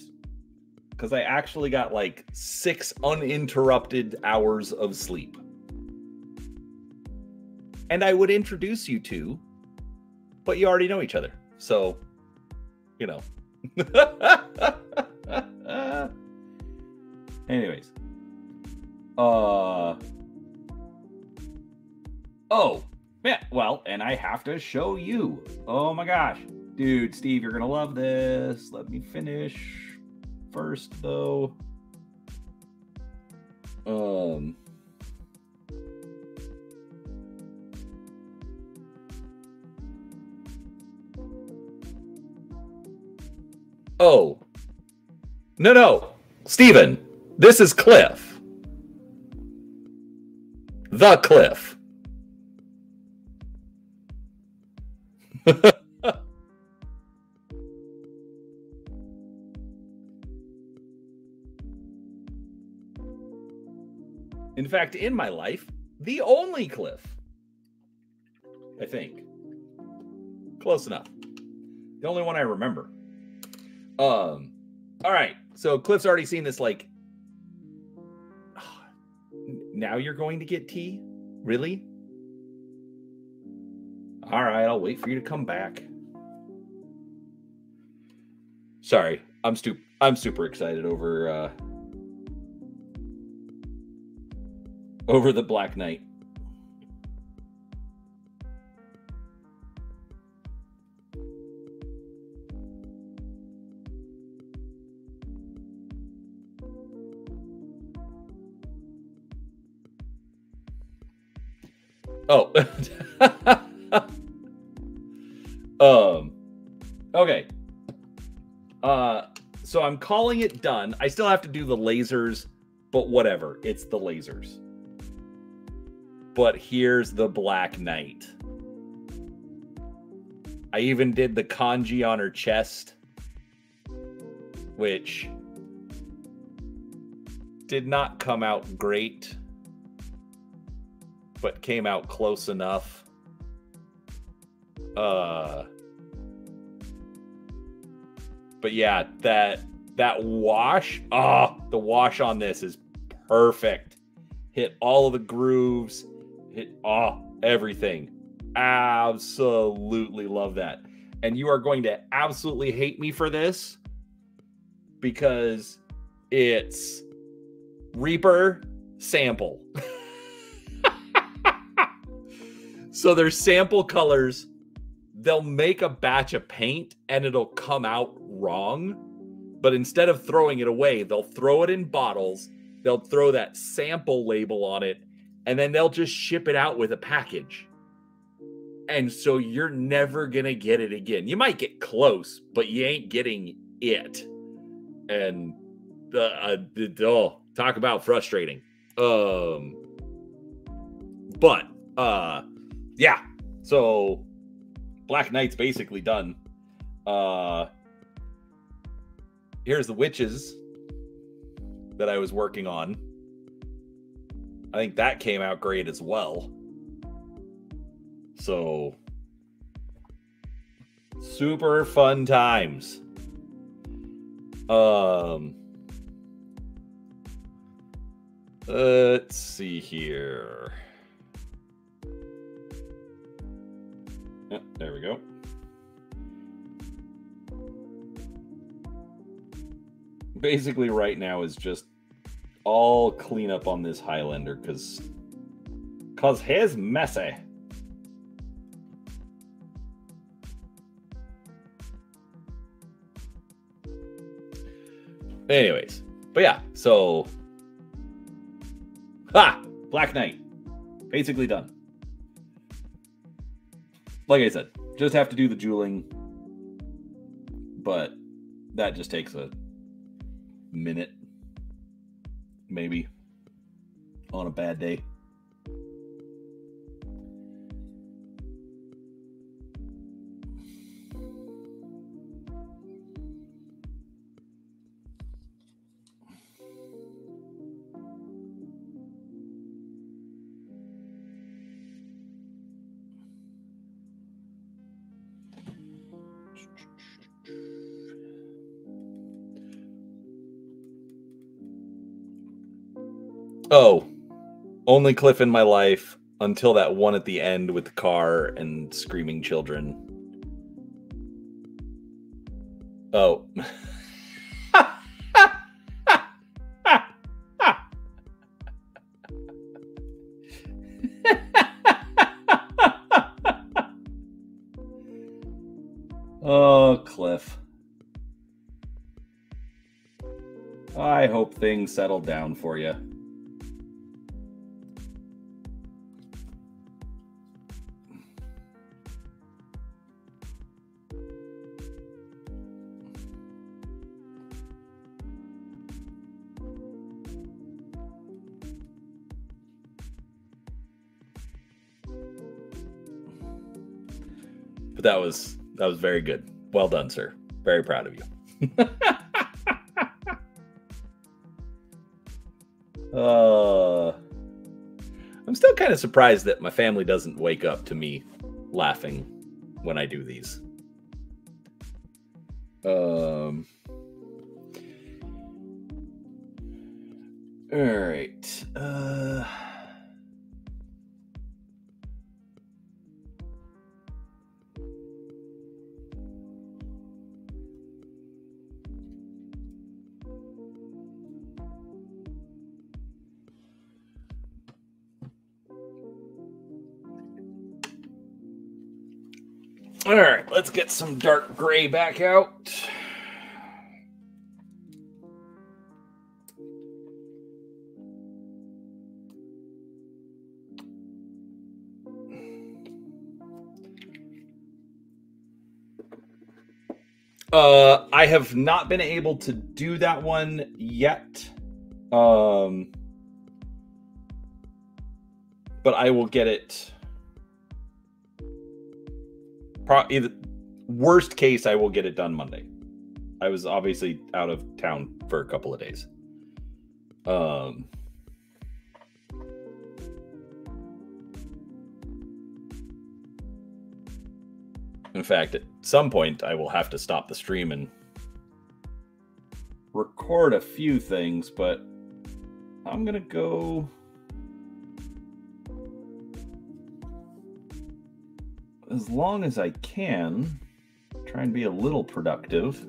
because I actually got like six uninterrupted hours of sleep. And I would introduce you to, but you already know each other. So, you know. (laughs) Anyways. Uh Oh, yeah, well, and I have to show you. Oh my gosh. Dude, Steve, you're going to love this. Let me finish first though. Um Oh. No, no. Steven, this is Cliff. The Cliff. (laughs) in fact, in my life, the only Cliff. I think. Close enough. The only one I remember. Um, all right. So Cliff's already seen this. Like, (sighs) now you're going to get tea? Really? All right. I'll wait for you to come back. Sorry, I'm stu- I'm super excited over uh, over the Black Knight. Oh. (laughs) calling it done. I still have to do the lasers, but whatever. It's the lasers. But here's the Black Knight. I even did the kanji on her chest, which did not come out great but came out close enough. Uh But yeah, that that wash, ah, oh, the wash on this is perfect. Hit all of the grooves, hit oh, everything. Absolutely love that. And you are going to absolutely hate me for this because it's Reaper sample. (laughs) So there's sample colors. They'll make a batch of paint and it'll come out wrong. But instead of throwing it away, they'll throw it in bottles. They'll throw that sample label on it and then they'll just ship it out with a package. And so you're never going to get it again. You might get close, but you ain't getting it. And the, uh, the oh, talk about frustrating. Um, but uh, yeah. So Black Knight's basically done. Uh here's the witches that I was working on. I think that came out great as well. So super fun times. Um let's see here. There we go. Basically, right now is just all cleanup on this Highlander because because he's messy. Anyways, but yeah, so ha, Black Knight, basically done. Like I said, just have to do the jeweling, but that just takes a minute, maybe, on a bad day. Only cliff in my life until that one at the end with the car and screaming children. Oh. (laughs) oh, Cliff. I hope things settle down for you. That was very good. Well done, sir. Very proud of you. (laughs) uh, I'm still kind of surprised that my family doesn't wake up to me laughing when I do these. Dark gray back out. Uh, I have not been able to do that one yet. Um, but I will get it. Pro- either, worst case, I will get it done Monday. I was obviously out of town for a couple of days. Um, in fact, at some point, I will have to stop the stream and record a few things, but I'm going to go. as long as I can, try and be a little productive.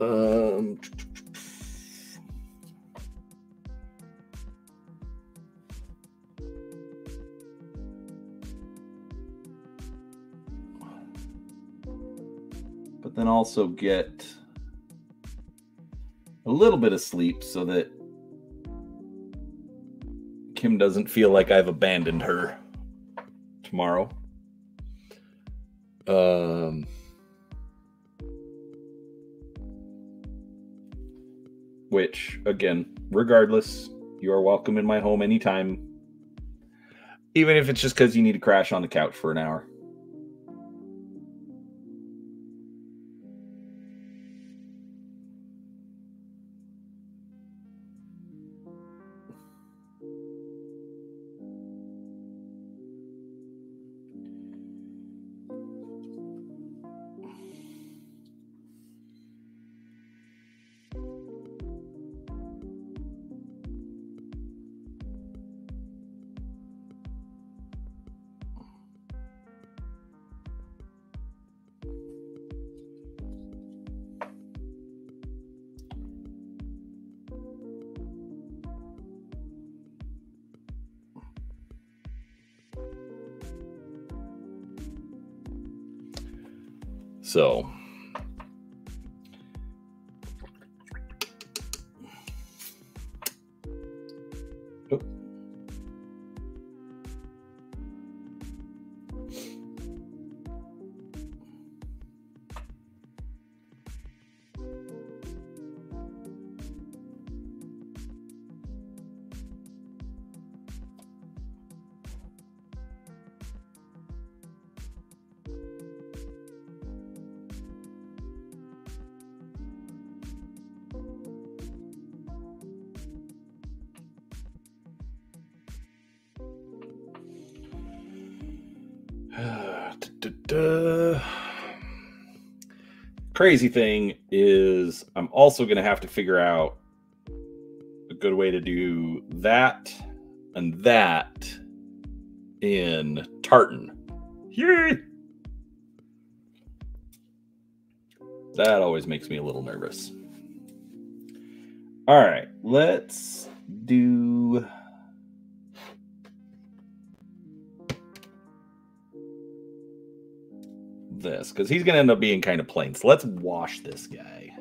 Um, but then also get a little bit of sleep so that Kim doesn't feel like I've abandoned her tomorrow. Um, which, again, regardless, you are welcome in my home anytime, even if it's just because you need to crash on the couch for an hour. So crazy thing is I'm also going to have to figure out a good way to do that and that in tartan. Yay! That always makes me a little nervous. All right, let's because he's going to end up being kind of plain. So let's wash this guy.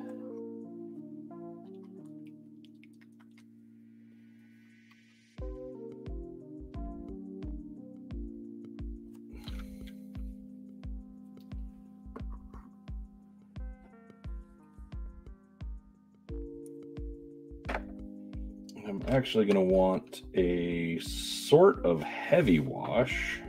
I'm actually going to want a sort of heavy wash.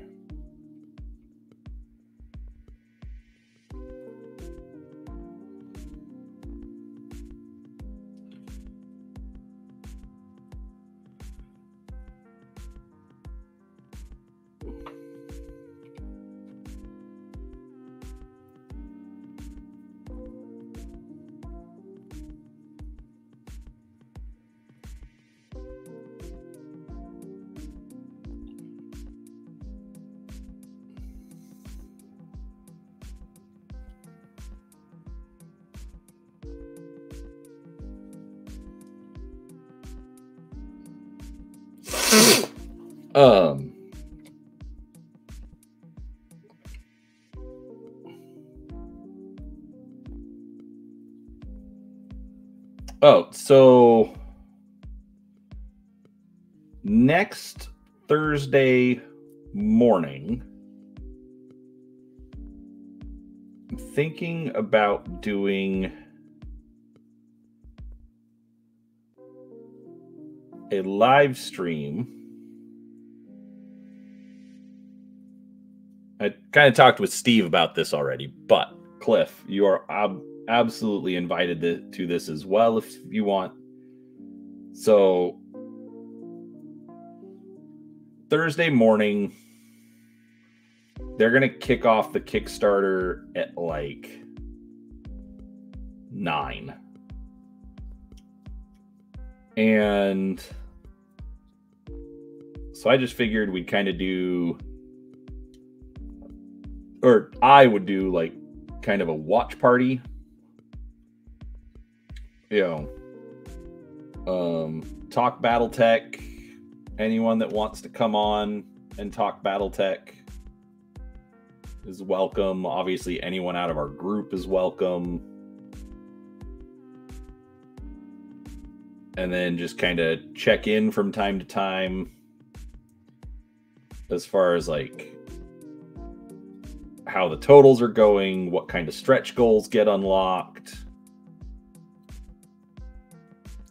Doing a live stream. I kind of talked with Steve about this already, but Cliff, you are ob- absolutely invited to, to this as well if you want. So, Thursday morning, they're going to kick off the Kickstarter at like nine. And so I just figured we'd kind of do, or I would do like kind of a watch party. You know, um, talk Battletech. Anyone that wants to come on and talk Battletech is welcome. Obviously, anyone out of our group is welcome. And then just kind of check in from time to time as far as like how the totals are going, what kind of stretch goals get unlocked.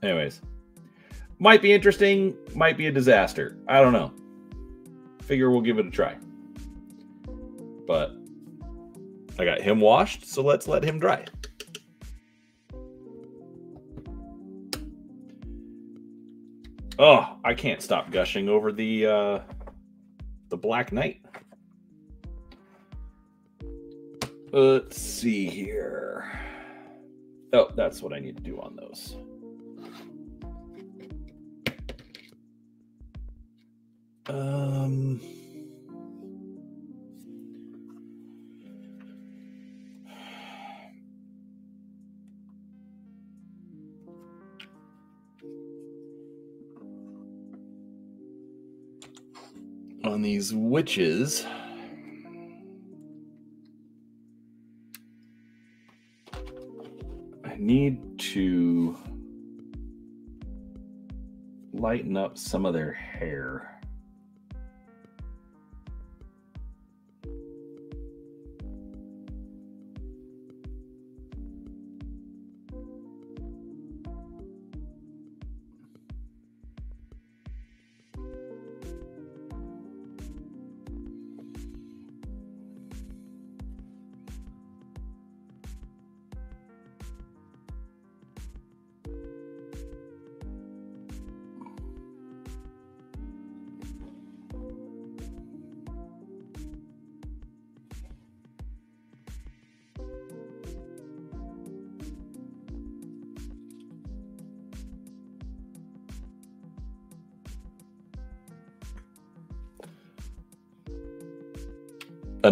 Anyways, might be interesting, might be a disaster. I don't know. Figure we'll give it a try. But I got him washed, so let's let him dry. Oh, I can't stop gushing over the uh the Black Knight. Let's see here. Oh, that's what I need to do on those. Um on these witches. I need to lighten up some of their hair.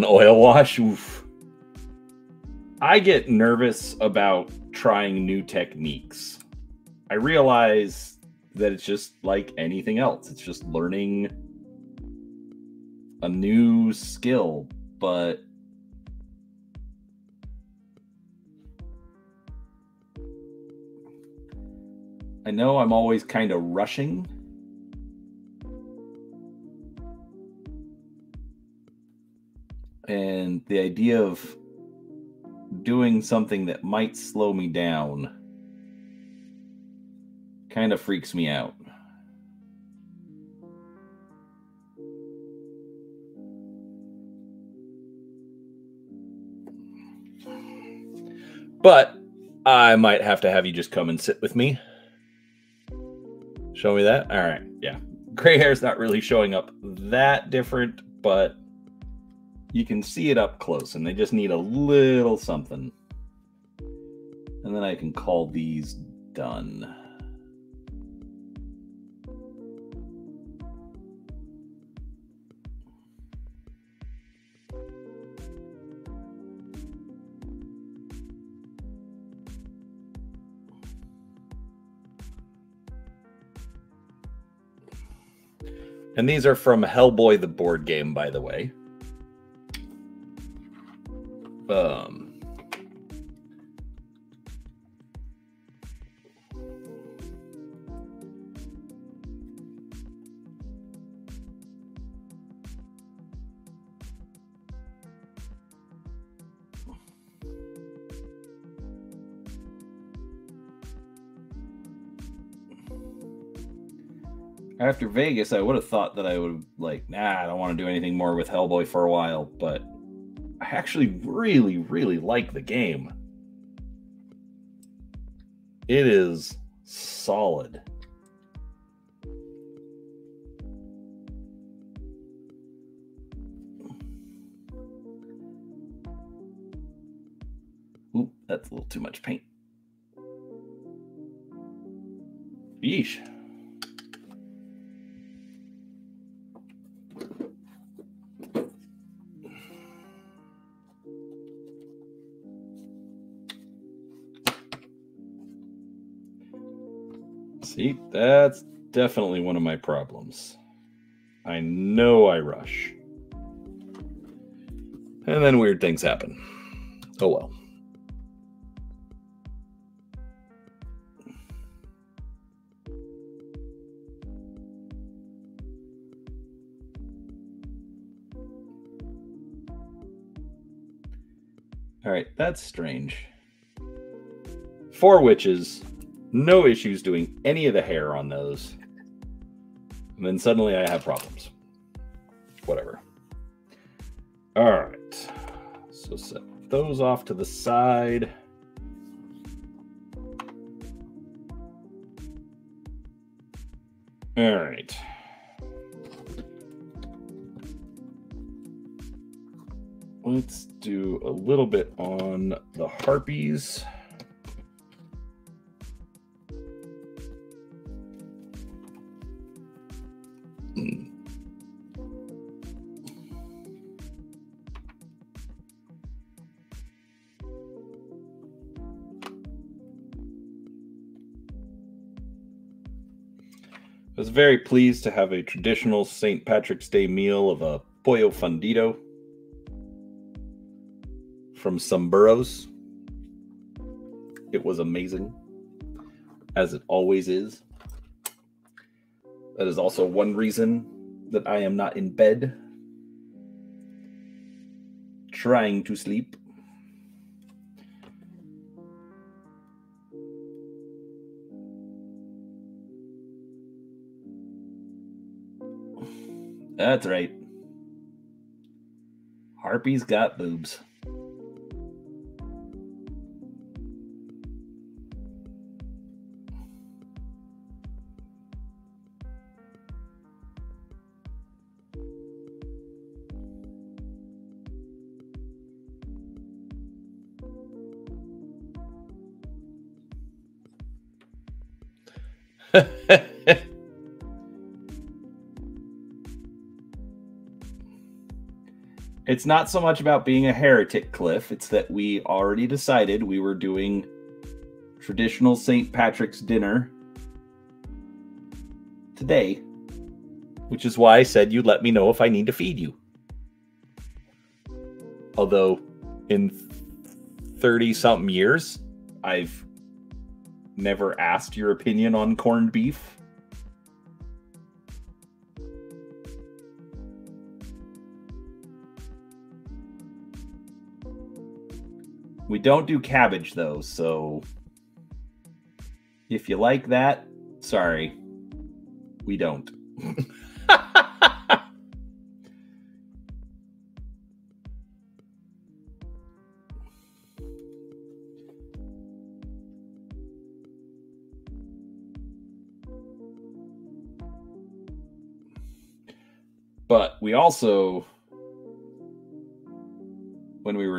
Oil wash? Oof. I get nervous about trying new techniques. I realize that it's just like anything else. It's just learning a new skill, but I know I'm always kind of rushing. The idea of doing something that might slow me down kind of freaks me out. But I might have to have you just come and sit with me. Show me that. All right. Yeah. Gray hair's not really showing up that different, but you can see it up close and they just need a little something. And then I can call these done. And these are from Hellboy the board game, by the way. Um, after Vegas, I would have thought that I would like, nah, I don't want to do anything more with Hellboy for a while, but I actually really, really like the game. It is solid. Oop, that's a little too much paint. Yeesh. See, that's definitely one of my problems. I know I rush. And then weird things happen. Oh well. All right, that's strange. Four witches no issues doing any of the hair on those. And then suddenly I have problems. Whatever. All right. So set those off to the side. All right. Let's do a little bit on the harpies. Very pleased to have a traditional St. Patrick's Day meal of a pollo fundido from Someburros. It was amazing, as it always is. That is also one reason that I am not in bed trying to sleep. That's right. Harpy's got boobs. It's not so much about being a heretic, Cliff. It's that we already decided we were doing traditional St. Patrick's dinner today. Which is why I said you'd let me know if I need to feed you. Although, in 30 something years, I've never asked your opinion on corned beef. Don't do cabbage though, so if you like that, sorry, we don't. (laughs) but we also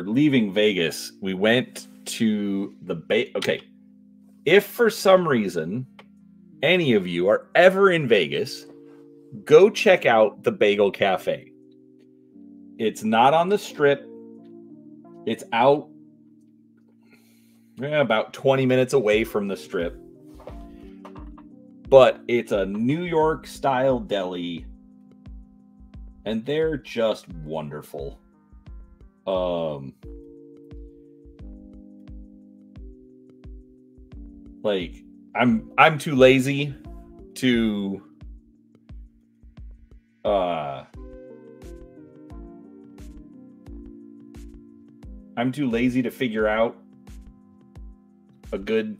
leaving Vegas, we went to the bay. Okay. If for some reason any of you are ever in Vegas, go check out the Bagel Cafe. It's not on the strip, it's out yeah, about 20 minutes away from the strip. But it's a New York style deli, and they're just wonderful. Um, like I'm I'm too lazy to uh I'm too lazy to figure out a good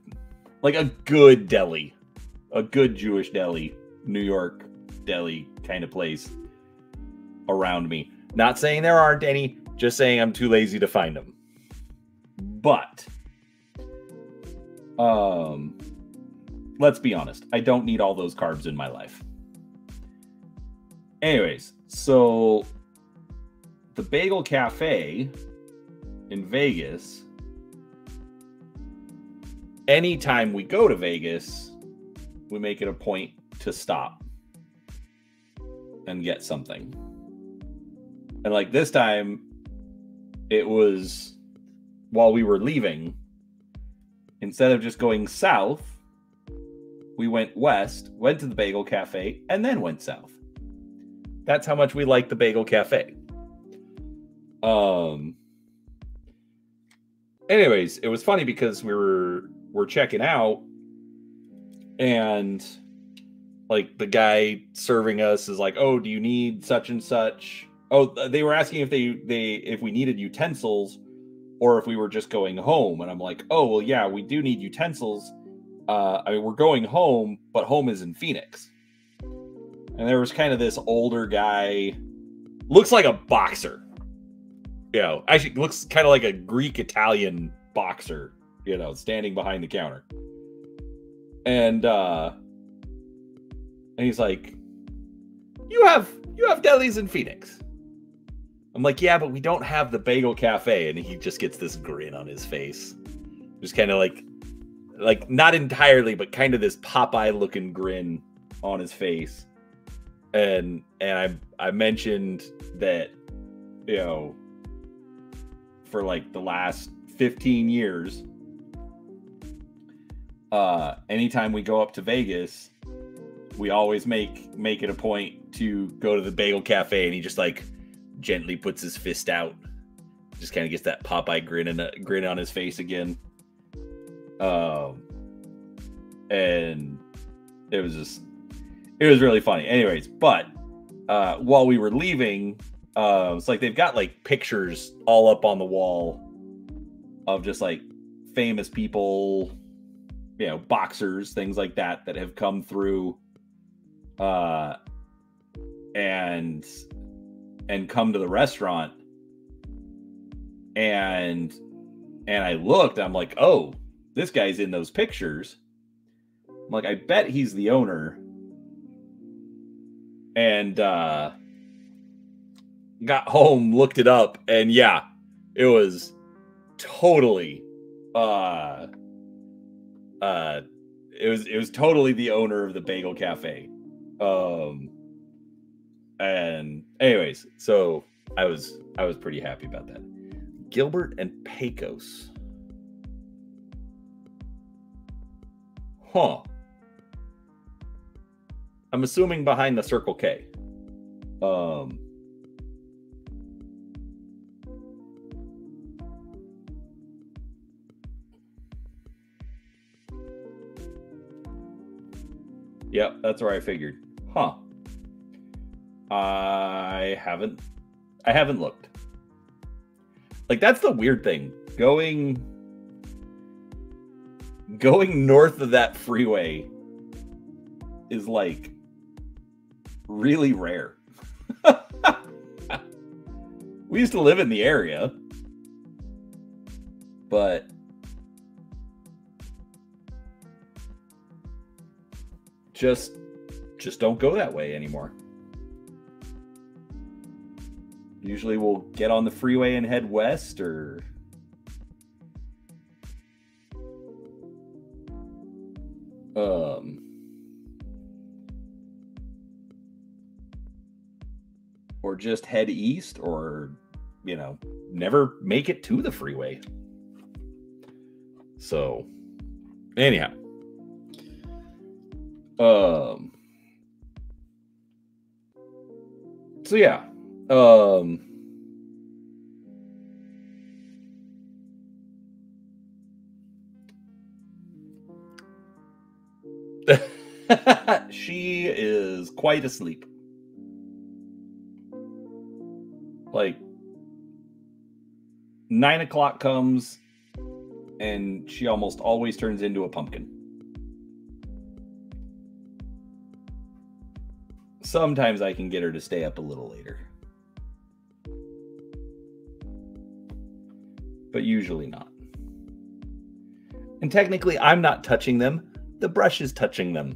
like a good deli. A good Jewish deli, New York deli kind of place around me. Not saying there aren't any, just saying I'm too lazy to find them. But um let's be honest, I don't need all those carbs in my life. Anyways, so the Bagel Cafe in Vegas anytime we go to Vegas, we make it a point to stop and get something. And like this time, it was while we were leaving, instead of just going south, we went west, went to the Bagel Cafe, and then went south. That's how much we like the Bagel Cafe. Um. Anyways, it was funny because we were we're checking out, and like the guy serving us is like, "Oh, do you need such and such?" Oh, they were asking if they they if we needed utensils or if we were just going home. And I'm like, "Oh, well, yeah, we do need utensils. Uh, I mean, we're going home, but home is in Phoenix." And there was kind of this older guy, looks like a boxer. You know, actually looks kind of like a Greek Italian boxer, you know, standing behind the counter. And uh and he's like, "You have you have delis in Phoenix." I'm like, "Yeah, but we don't have the Bagel Cafe." And he just gets this grin on his face. Just kind of like like not entirely, but kind of this Popeye looking grin on his face. And and I I mentioned that you know for like the last 15 years uh anytime we go up to Vegas, we always make make it a point to go to the bagel cafe and he just like gently puts his fist out just kind of gets that popeye grin and a grin on his face again. Um and it was just it was really funny. Anyways but uh while we were leaving uh it's like they've got like pictures all up on the wall of just like famous people you know boxers things like that that have come through. Uh and and come to the restaurant. And and I looked I'm like oh this guy's in those pictures. I'm like I bet he's the owner. And uh got home looked it up and yeah it was totally uh uh it was it was totally the owner of the bagel cafe. Um and anyways so I was I was pretty happy about that. Gilbert and Pecos. Huh. I'm assuming behind the Circle K. Um Yep, that's where I figured. Huh. I haven't I haven't looked. Like that's the weird thing. Going going north of that freeway is like really rare. (laughs) we used to live in the area, but just just don't go that way anymore. Usually we'll get on the freeway and head west or? Um. Or just head east or you know never make it to the freeway. So anyhow. Um. So yeah um (laughs) she is quite asleep. Like nine o'clock comes and she almost always turns into a pumpkin. Sometimes i can get her to stay up a little later but usually not. And technically i'm not touching them. The brush is touching them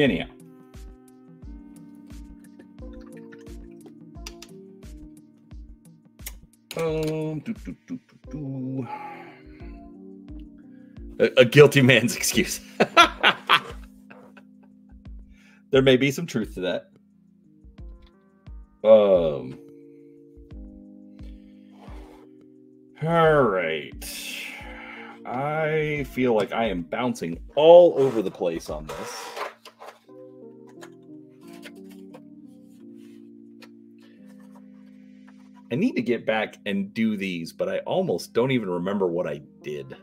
anyhow. Um, do, do, do, do, a, a guilty man's (laughs) excuse. there may be some truth to that. Um. All right. I feel like I am bouncing all over the place on this. Need to get back and do these, but I almost don't even remember what I did.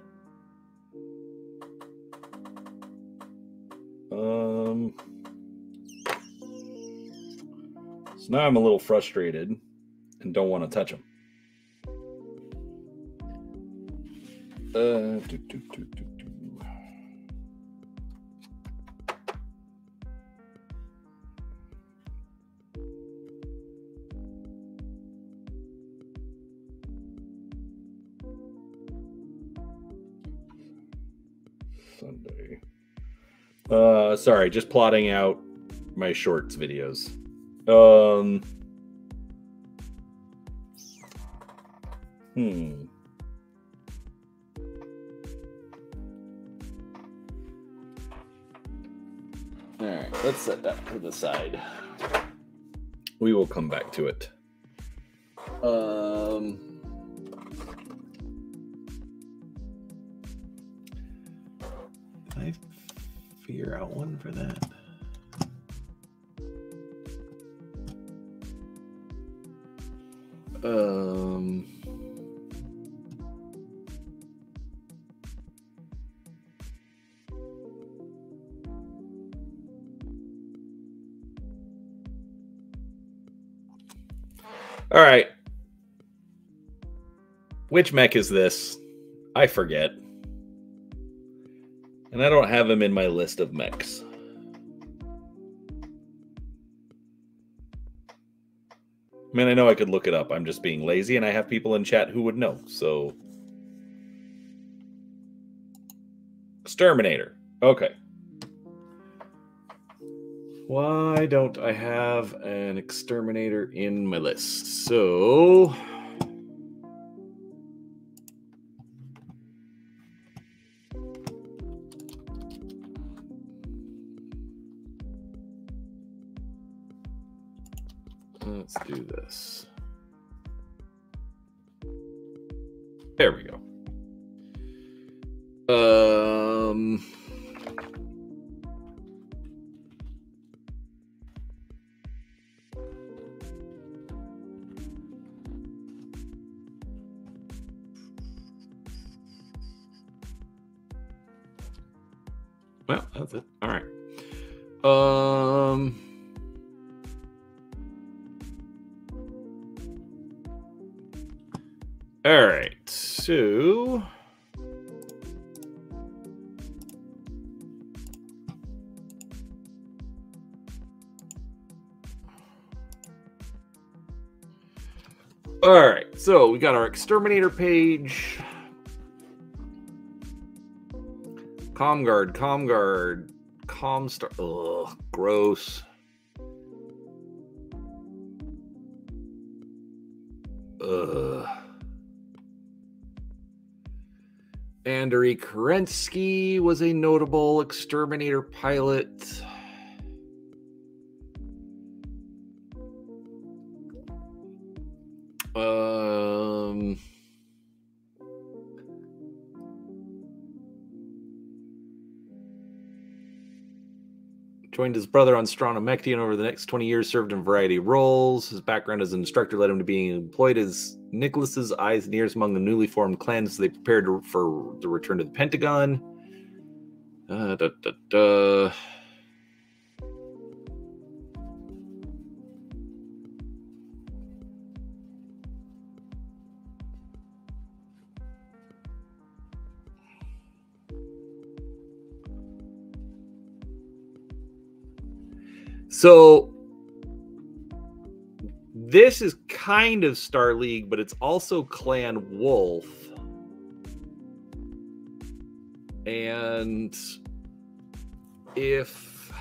Um, so now I'm a little frustrated and don't want to touch them. Uh, do, do, do, sorry, just plotting out my shorts videos. Um. Hmm. All right, let's set that to the side. We will come back to it. Um, for that? Um. All right. Which mech is this? I forget. And I don't have him in my list of mechs. Mean, I know I could look it up. I'm just being lazy, and I have people in chat who would know. So, Exterminator. Okay. Why don't I have an exterminator in my list? So, do this. There we go. Um, exterminator page. Comguard, Comguard, Comstar. Ugh, gross. Ugh. Andery Kerensky was a notable exterminator pilot. Joined his brother on Strana Mechty over the next 20 years, served in variety of roles. His background as an instructor led him to being employed as Nicholas's eyes and ears among the newly formed clans as they prepared for the return to the Pentagon. Uh, da, da, da. So this is kind of Star League, but it's also Clan Wolf. And if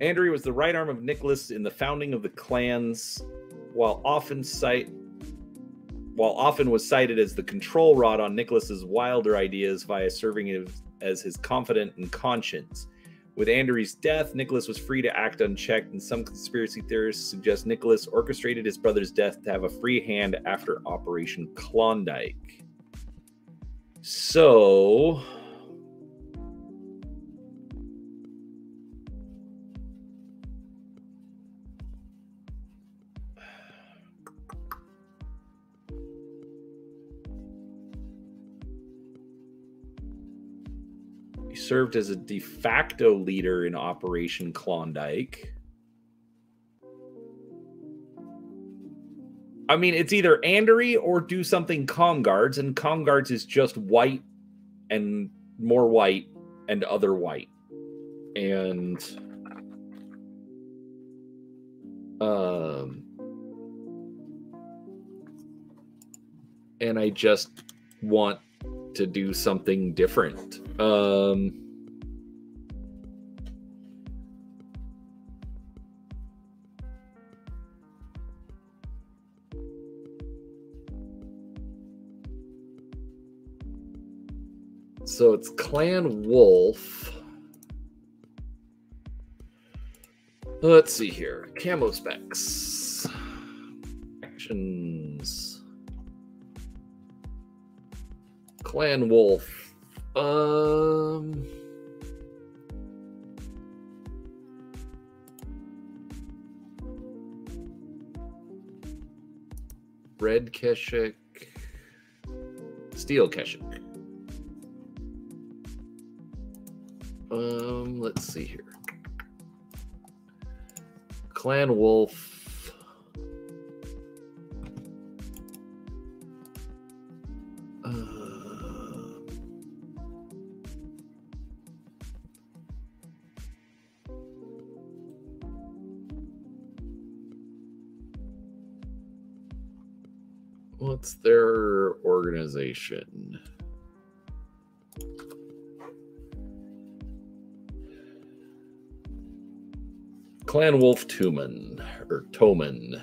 Andrew was the right arm of Nicholas in the founding of the clans, while often cite while often was cited as the control rod on Nicholas's wilder ideas via serving as, his confidant and conscience. With Andrew's death, Nicholas was free to act unchecked, and some conspiracy theorists suggest Nicholas orchestrated his brother's death to have a free hand after Operation Klondike. So, served as a de facto leader in Operation Klondike. I mean, it's either Andery or do something Comguards, and Comguards is just white and more white and other white. And um and I just want to do something different. Um So it's Clan Wolf. Let's see here. Camo specs. Actions. Clan Wolf. Um. Red Keshik. Steel Keshik. Um, let's see here. Clan Wolf. Uh, what's their organization? Clan Wolf Tumen or Toman.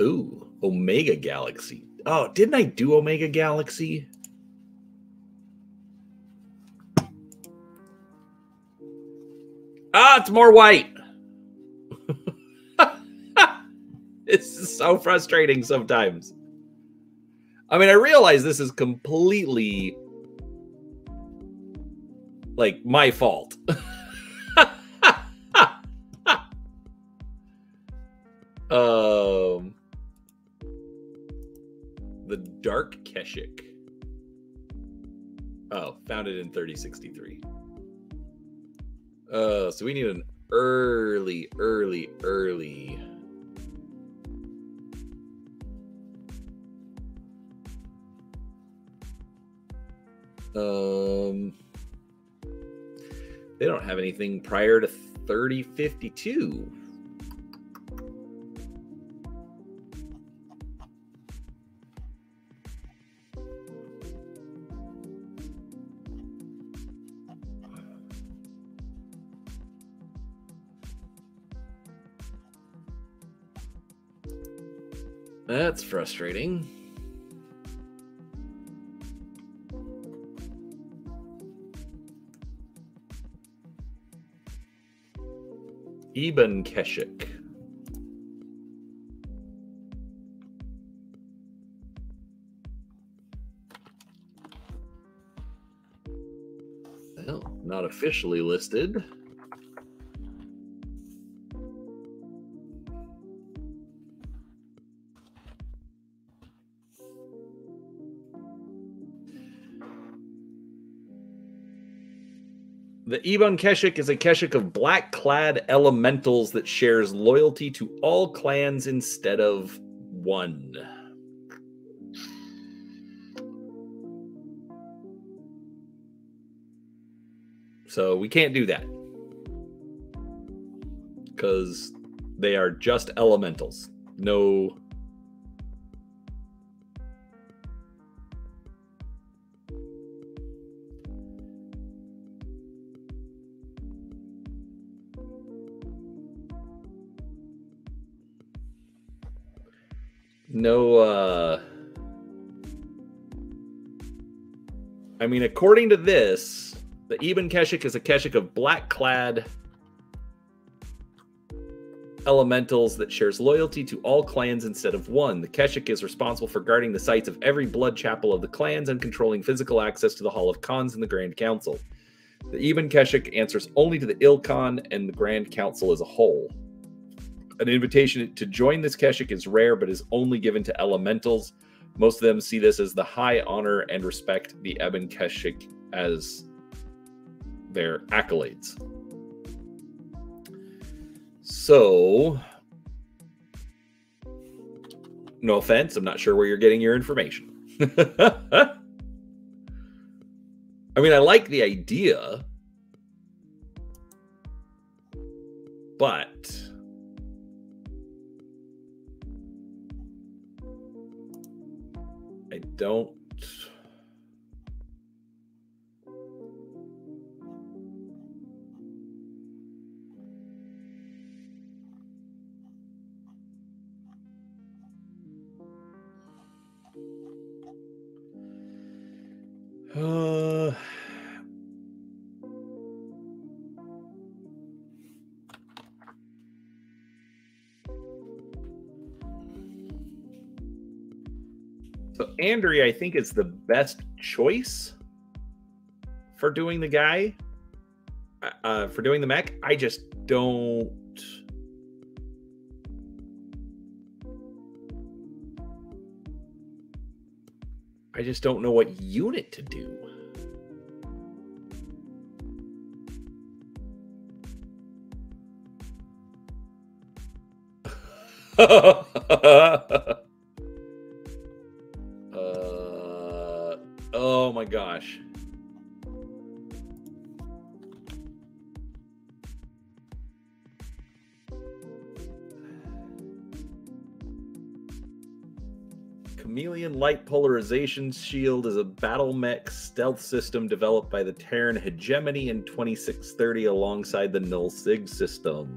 Ooh, Omega Galaxy. Oh, didn't I do Omega Galaxy? Ah, it's more white. (laughs) it's so frustrating sometimes. I mean, I realize this is completely like my fault. (laughs) um the Dark Keshik. Oh, founded in 3063. Uh, so we need an early, early, early. Anything prior to 3052. That's frustrating. Ebon Keshik. Well, not officially listed. The Ebon Keshik is a Keshik of black clad elementals that shares loyalty to all clans instead of one. So we can't do that. Because they are just elementals. No no I mean according to this, the Ebon Keshik is a Keshik of black clad elementals that shares loyalty to all clans instead of one. The Keshik is responsible for guarding the sites of every blood chapel of the clans and controlling physical access to the Hall of Khans and the Grand Council. The Ebon Keshik answers only to the Ilkhan and the Grand Council as a whole. An invitation to join this Keshik is rare, but is only given to elementals. Most of them see this as the high honor and respect the Ebon Keshik as their accolades. So, no offense, I'm not sure where you're getting your information. (laughs) I mean, I like the idea, but don't. Landry, I think, is the best choice for doing the guy, uh, uh, for doing the mech. I just don't. I just don't know what unit to do. (laughs) Light Polarization Shield is a battle mech stealth system developed by the Terran Hegemony in 2630 alongside the Null Sig system.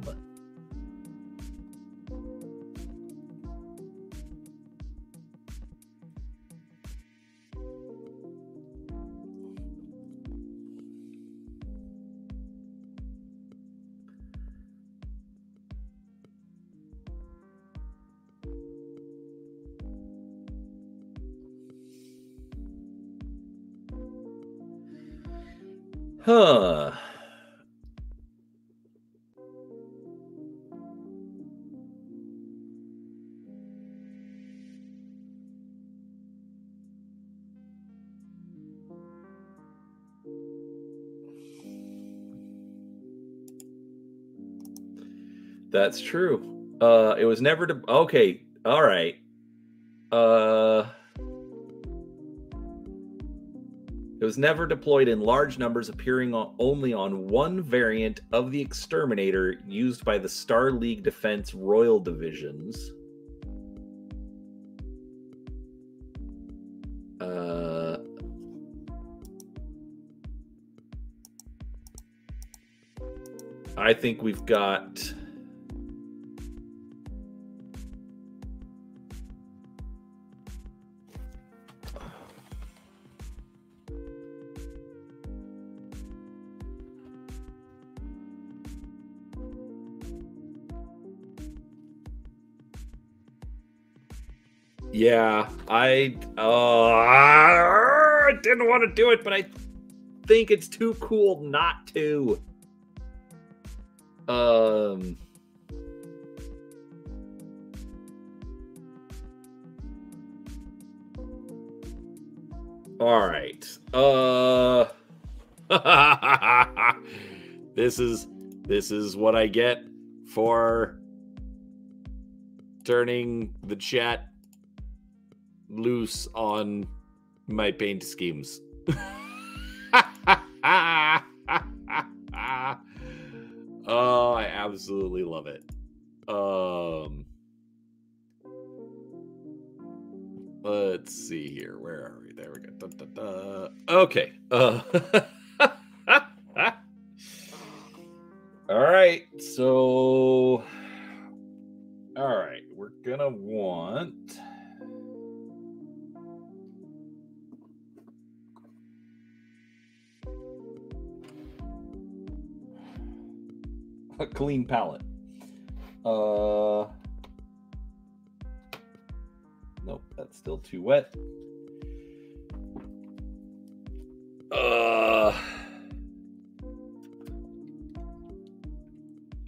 That's true. Uh, it was never to. Okay, all right. Uh, it was never deployed in large numbers, appearing on, only on one variant of the exterminator used by the Star League Defense Royal Divisions. Uh, I think we've got. I uh, didn't want to do it, but I think it's too cool not to. Um All right. Uh (laughs) This is this is what I get for turning the chat loose on my paint schemes. (laughs) oh, I absolutely love it. Um Let's see here. Where are we? There we go. Da, da, da. Okay. Uh (laughs)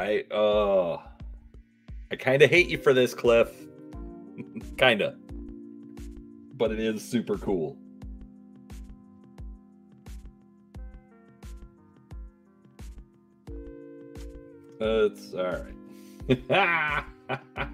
I uh, I kind of hate you for this, Cliff. (laughs) kinda, but it is super cool. It's all right. (laughs)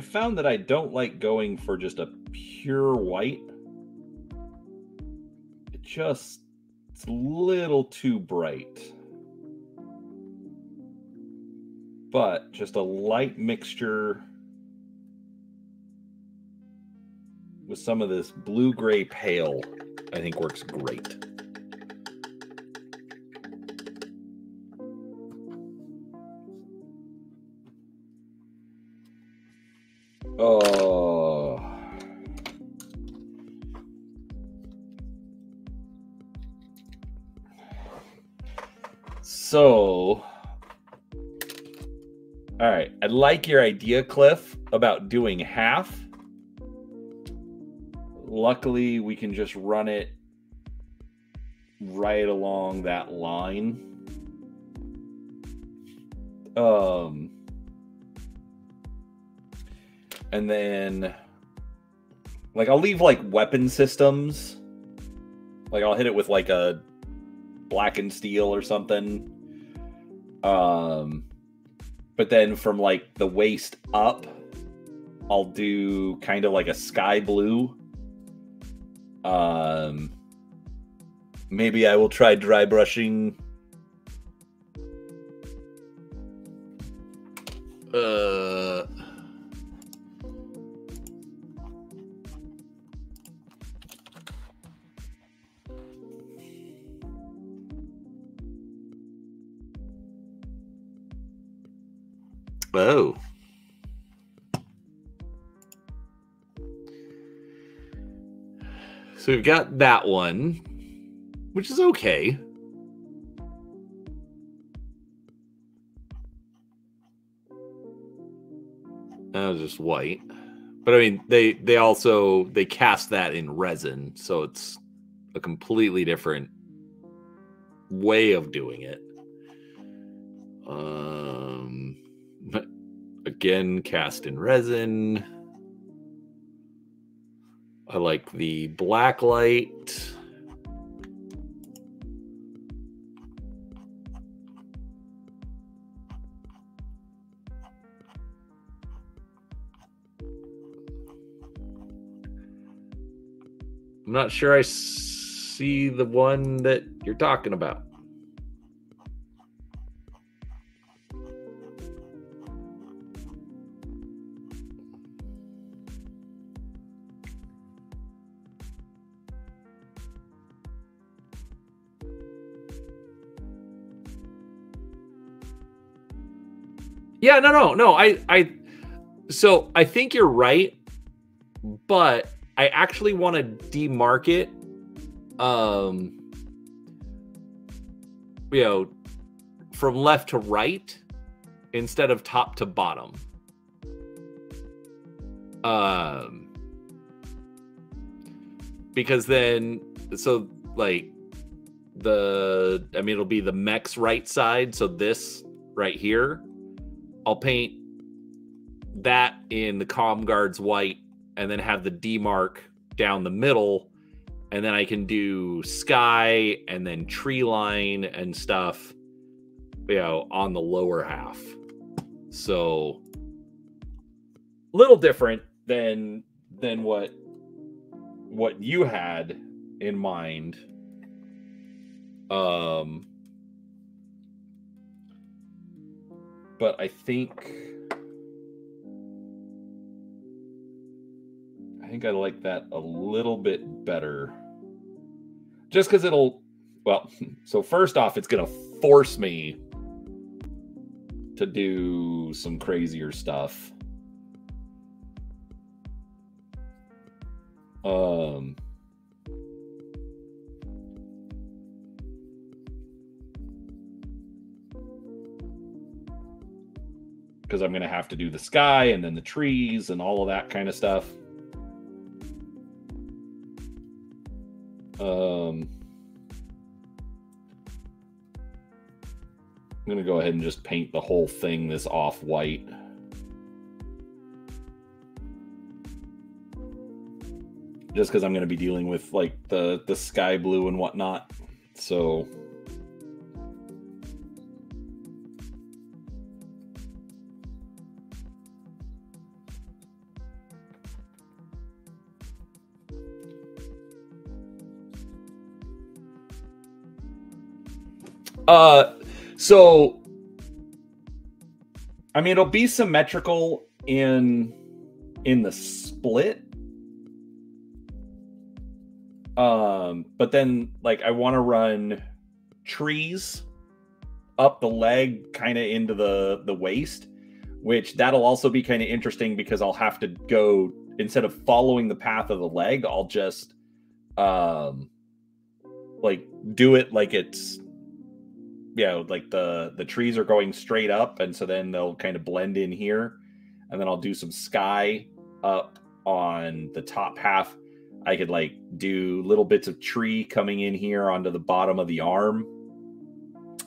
I've found that I don't like going for just a pure white. It just it's a little too bright. But just a light mixture with some of this blue gray pale, I think works great. Like your idea, Cliff, about doing half. Luckily, we can just run it right along that line. Um, and then, like, I'll leave like weapon systems. Like, I'll hit it with like a black and steel or something. Um, but then from like the waist up, I'll do kind of like a sky blue. Um, maybe I will try dry brushing. Uh, We've got that one, which is okay. That was just white. But I mean, they they also they cast that in resin, so it's a completely different way of doing it. Um, (laughs) again, cast in resin. I like the black light. I'm not sure I see the one that you're talking about. Yeah, no, no, no. I, I, so I think you're right, but I actually want to demark it. Um, you know, from left to right instead of top to bottom. Um, because then, so like the, I mean, it'll be the mech's right side. So this right here I'll paint that in the com guards white and then have the D mark down the middle. And then I can do sky and then tree line and stuff, you know, on the lower half. So a little different than than what what you had in mind. Um but I think I think I like that a little bit better. Just because it'll well, (laughs) so first off, it's gonna force me to do some crazier stuff. Um because I'm going to have to do the sky and then the trees and all of that kind of stuff. Um, I'm going to go ahead and just paint the whole thing this off white. Just because I'm going to be dealing with like the the sky blue and whatnot. So Uh, so I mean, it'll be symmetrical in in the split. Um, but then like I want to run trees up the leg kind of into the the waist, which that'll also be kind of interesting because I'll have to go instead of following the path of the leg, I'll just um like do it like it's yeah, like the the trees are going straight up, and so then they'll kind of blend in here, and then I'll do some sky up on the top half. I could like do little bits of tree coming in here onto the bottom of the arm.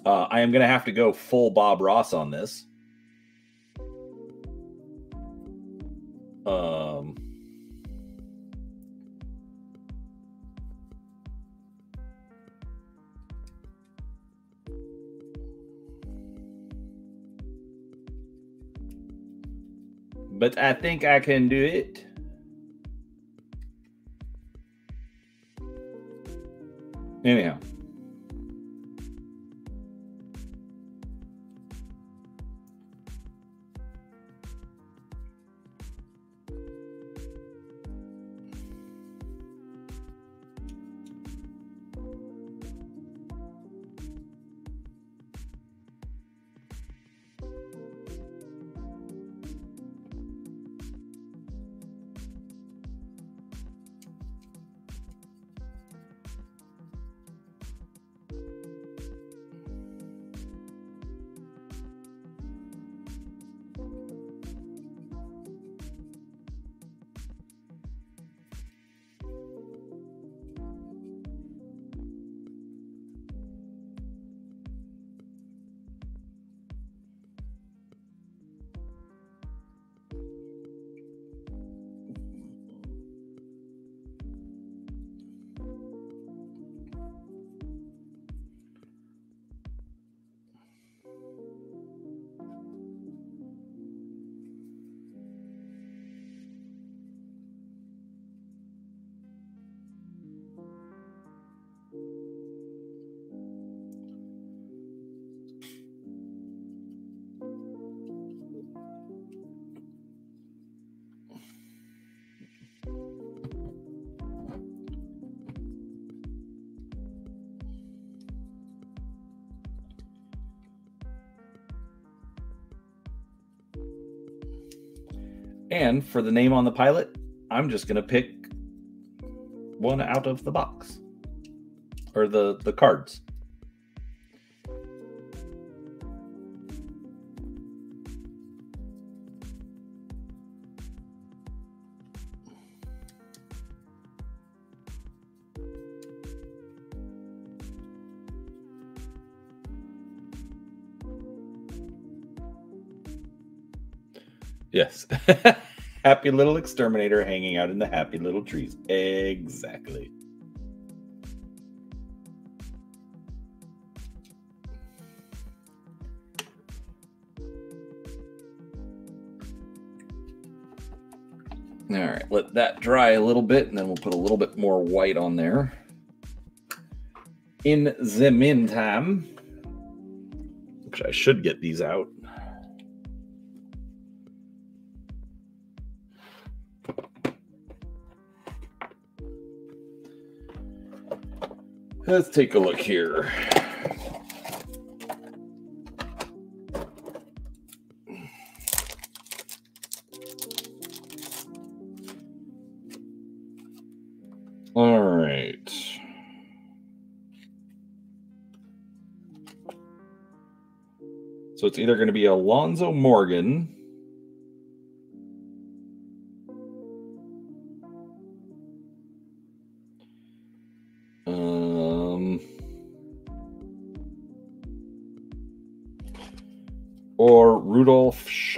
Uh, I am gonna have to go full Bob Ross on this. Um. But I think I can do it. Anyhow. And for the name on the pilot, I'm just going to pick one out of the box or the the cards. Yes. (laughs) happy little exterminator hanging out in the happy little trees. Exactly. All right, let that dry a little bit, and then we'll put a little bit more white on there. In the meantime, which I should get these out. Let's take a look here. All right. So it's either going to be Alonzo Morgan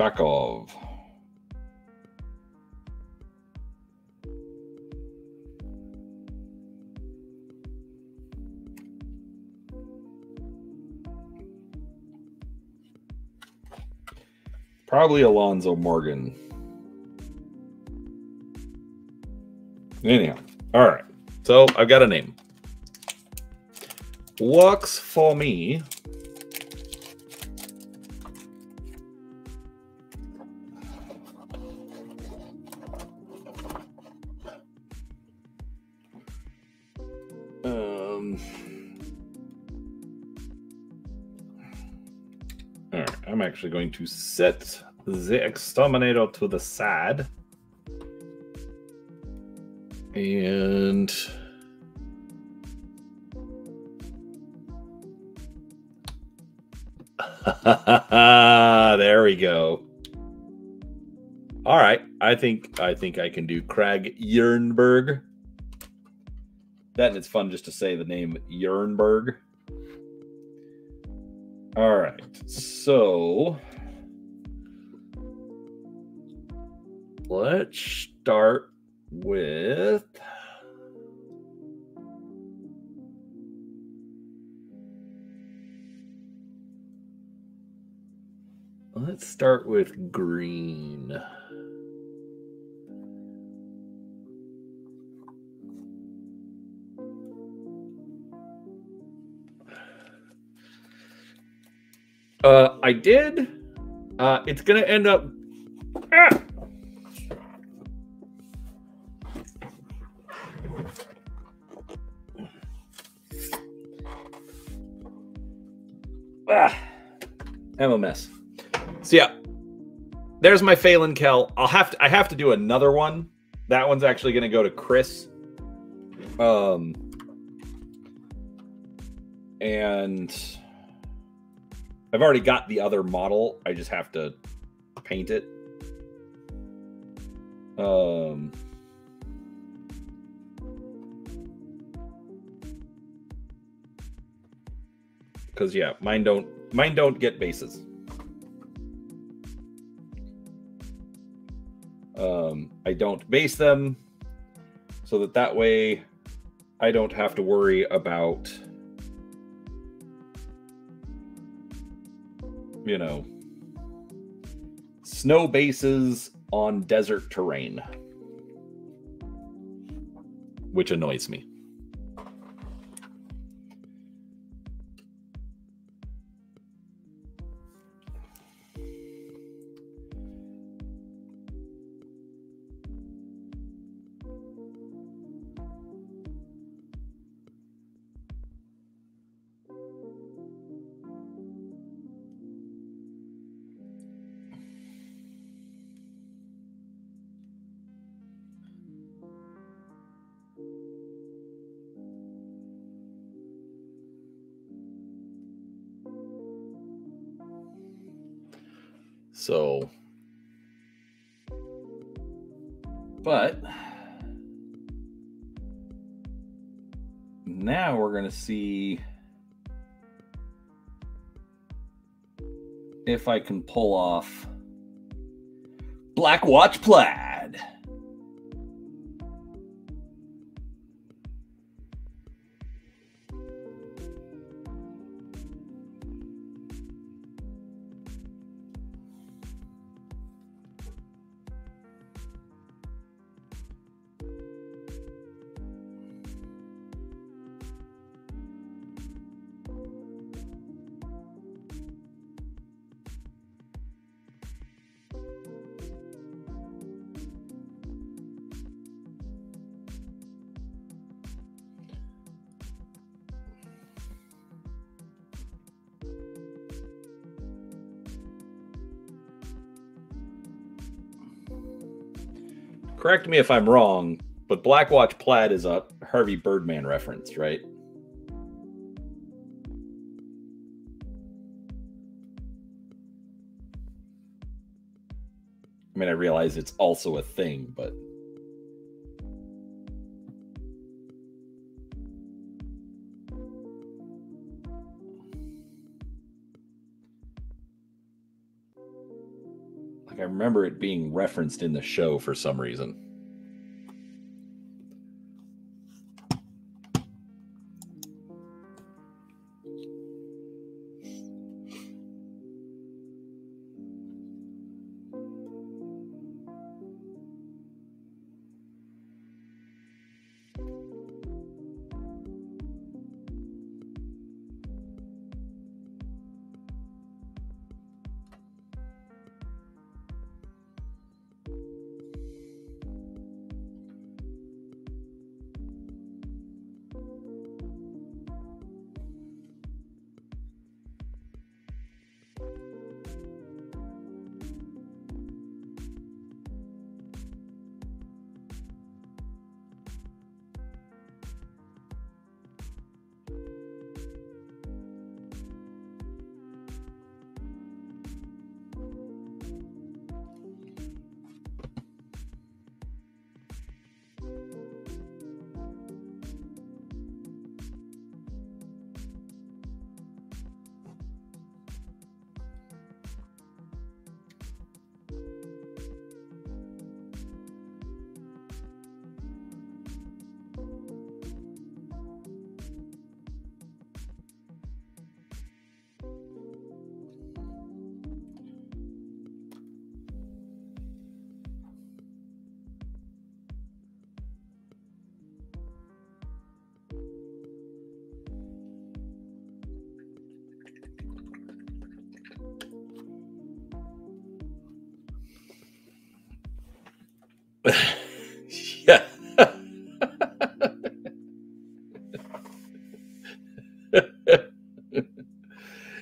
Shakov. Probably Alonzo Morgan. Anyhow, all right. So I've got a name. Works for me. Going to set the exterminator to the side. And (laughs) there we go. All right, I think I think I can do Crag Yernberg. That and it's fun just to say the name Yernberg. So let's start with. Let's start with green. I did. Uh, it's gonna end up. Ah! Ah, mess. So yeah, there's my Phelan Kell. I'll have to. I have to do another one. That one's actually going to go to Chris. Um, and I've already got the other model. I just have to paint it. Um. Because yeah, mine don't mine don't get bases. Um, I don't base them so that that way I don't have to worry about you know snow bases on desert terrain which annoys me. See if I can pull off Black Watch Plaid. Correct me if I'm wrong, but Black Watch Plaid is a Harvey Birdman reference, right? I mean, I realize it's also a thing, but. Like, I remember it being referenced in the show for some reason.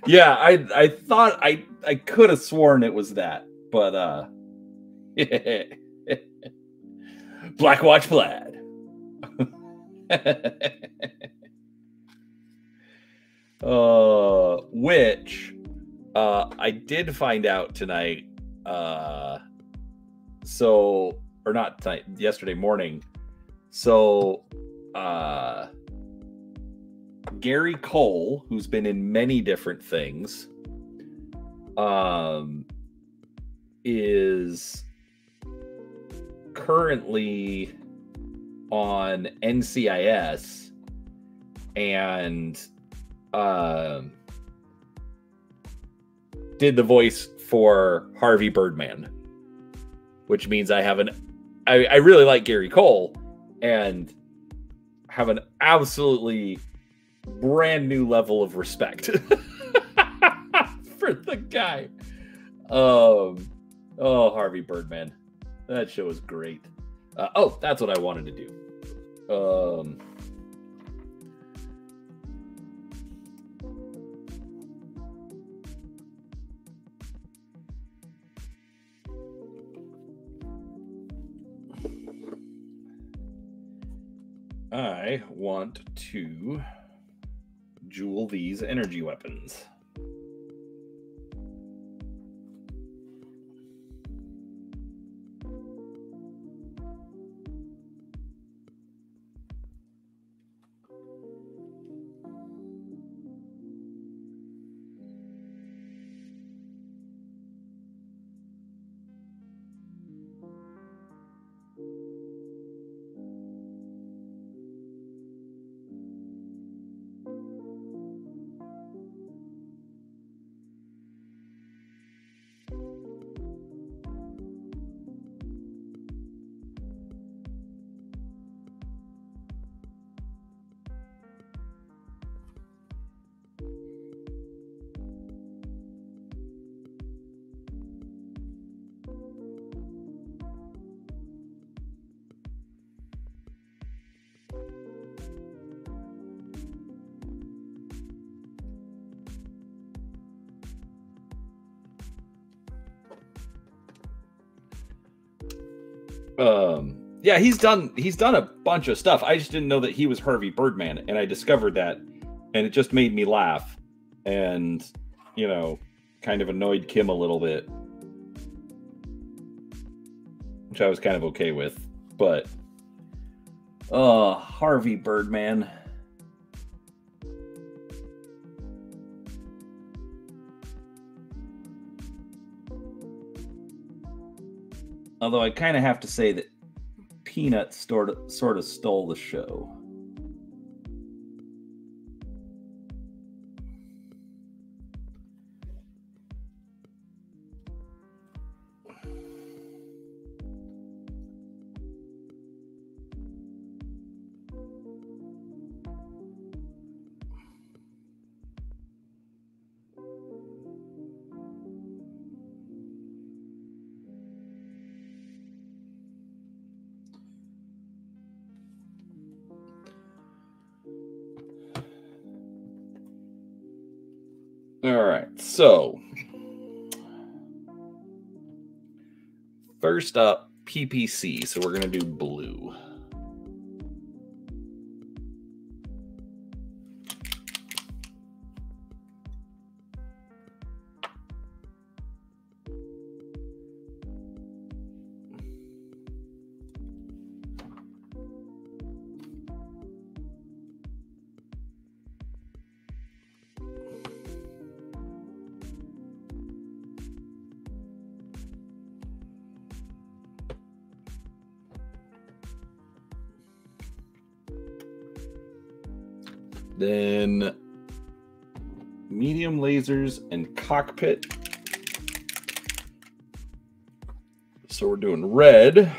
Yeah, I I thought I I could have sworn it was that, but uh (laughs) Black Watch Plaid. (laughs) uh which uh I did find out tonight uh so or not tonight yesterday morning so uh Gary Cole who's been in many different things um is currently on NCIS and um did the voice for Harvey Birdman, which means I have an I, I really like Gary Cole and have an absolutely brand new level of respect (laughs) for the guy. Um oh Harvey Birdman. That show is great. Uh, oh, that's what I wanted to do. Um I want to jewel these energy weapons. Yeah, he's done he's done a bunch of stuff. I just didn't know that he was Harvey Birdman, and I discovered that, and it just made me laugh, and you know, kind of annoyed Kim a little bit, which I was kind of okay with. But, uh, Harvey Birdman. Although I kind of have to say that Peanut sort of, sort of stole the show. First up, PPC. So, we're going to do blue. Then medium lasers and cockpit. So we're doing red.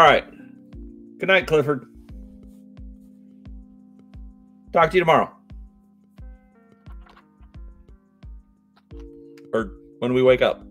All right. Good night, Clifford. Talk to you tomorrow. Or when we wake up.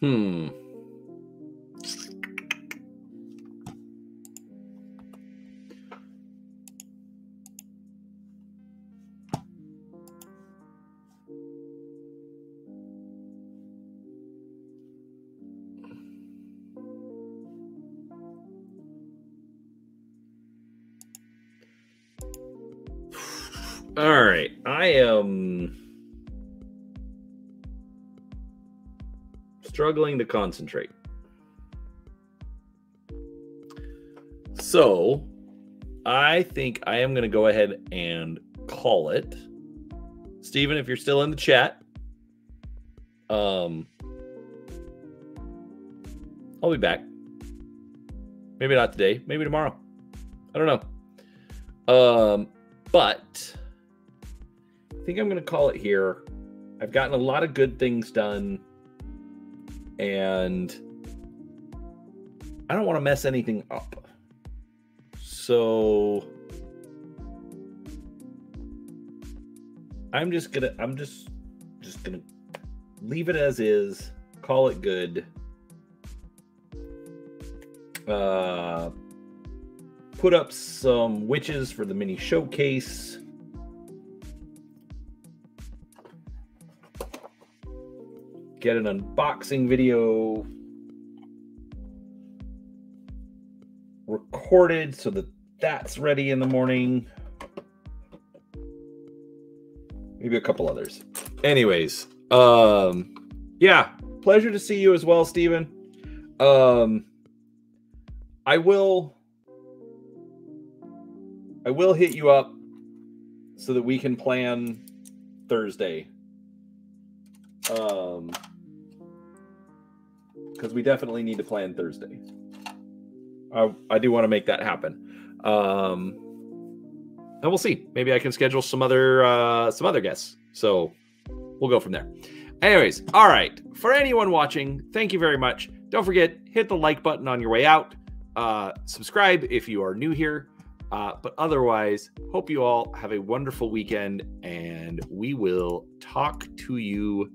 Hmm. (sighs) All right. I am struggling to concentrate. So, I think I am going to go ahead and call it. Steven, if you're still in the chat, um I'll be back. Maybe not today, maybe tomorrow. I don't know. Um but I think I'm going to call it here. I've gotten a lot of good things done, and I don't want to mess anything up. So I'm just gonna I'm just just gonna leave it as is, call it good. Uh put up some witches for the mini showcase. Get an unboxing video recorded so that that's ready in the morning. Maybe a couple others. Anyways, um yeah, pleasure to see you as well, Stephen. Um I will I will hit you up so that we can plan Thursday. Um, because we definitely need to plan Thursday. I I do want to make that happen. Um, and we'll see. Maybe I can schedule some other uh, some other guests. So we'll go from there. Anyways, all right. For anyone watching, thank you very much. Don't forget hit the like button on your way out. Uh, subscribe if you are new here. Uh, but otherwise, hope you all have a wonderful weekend and we will talk to you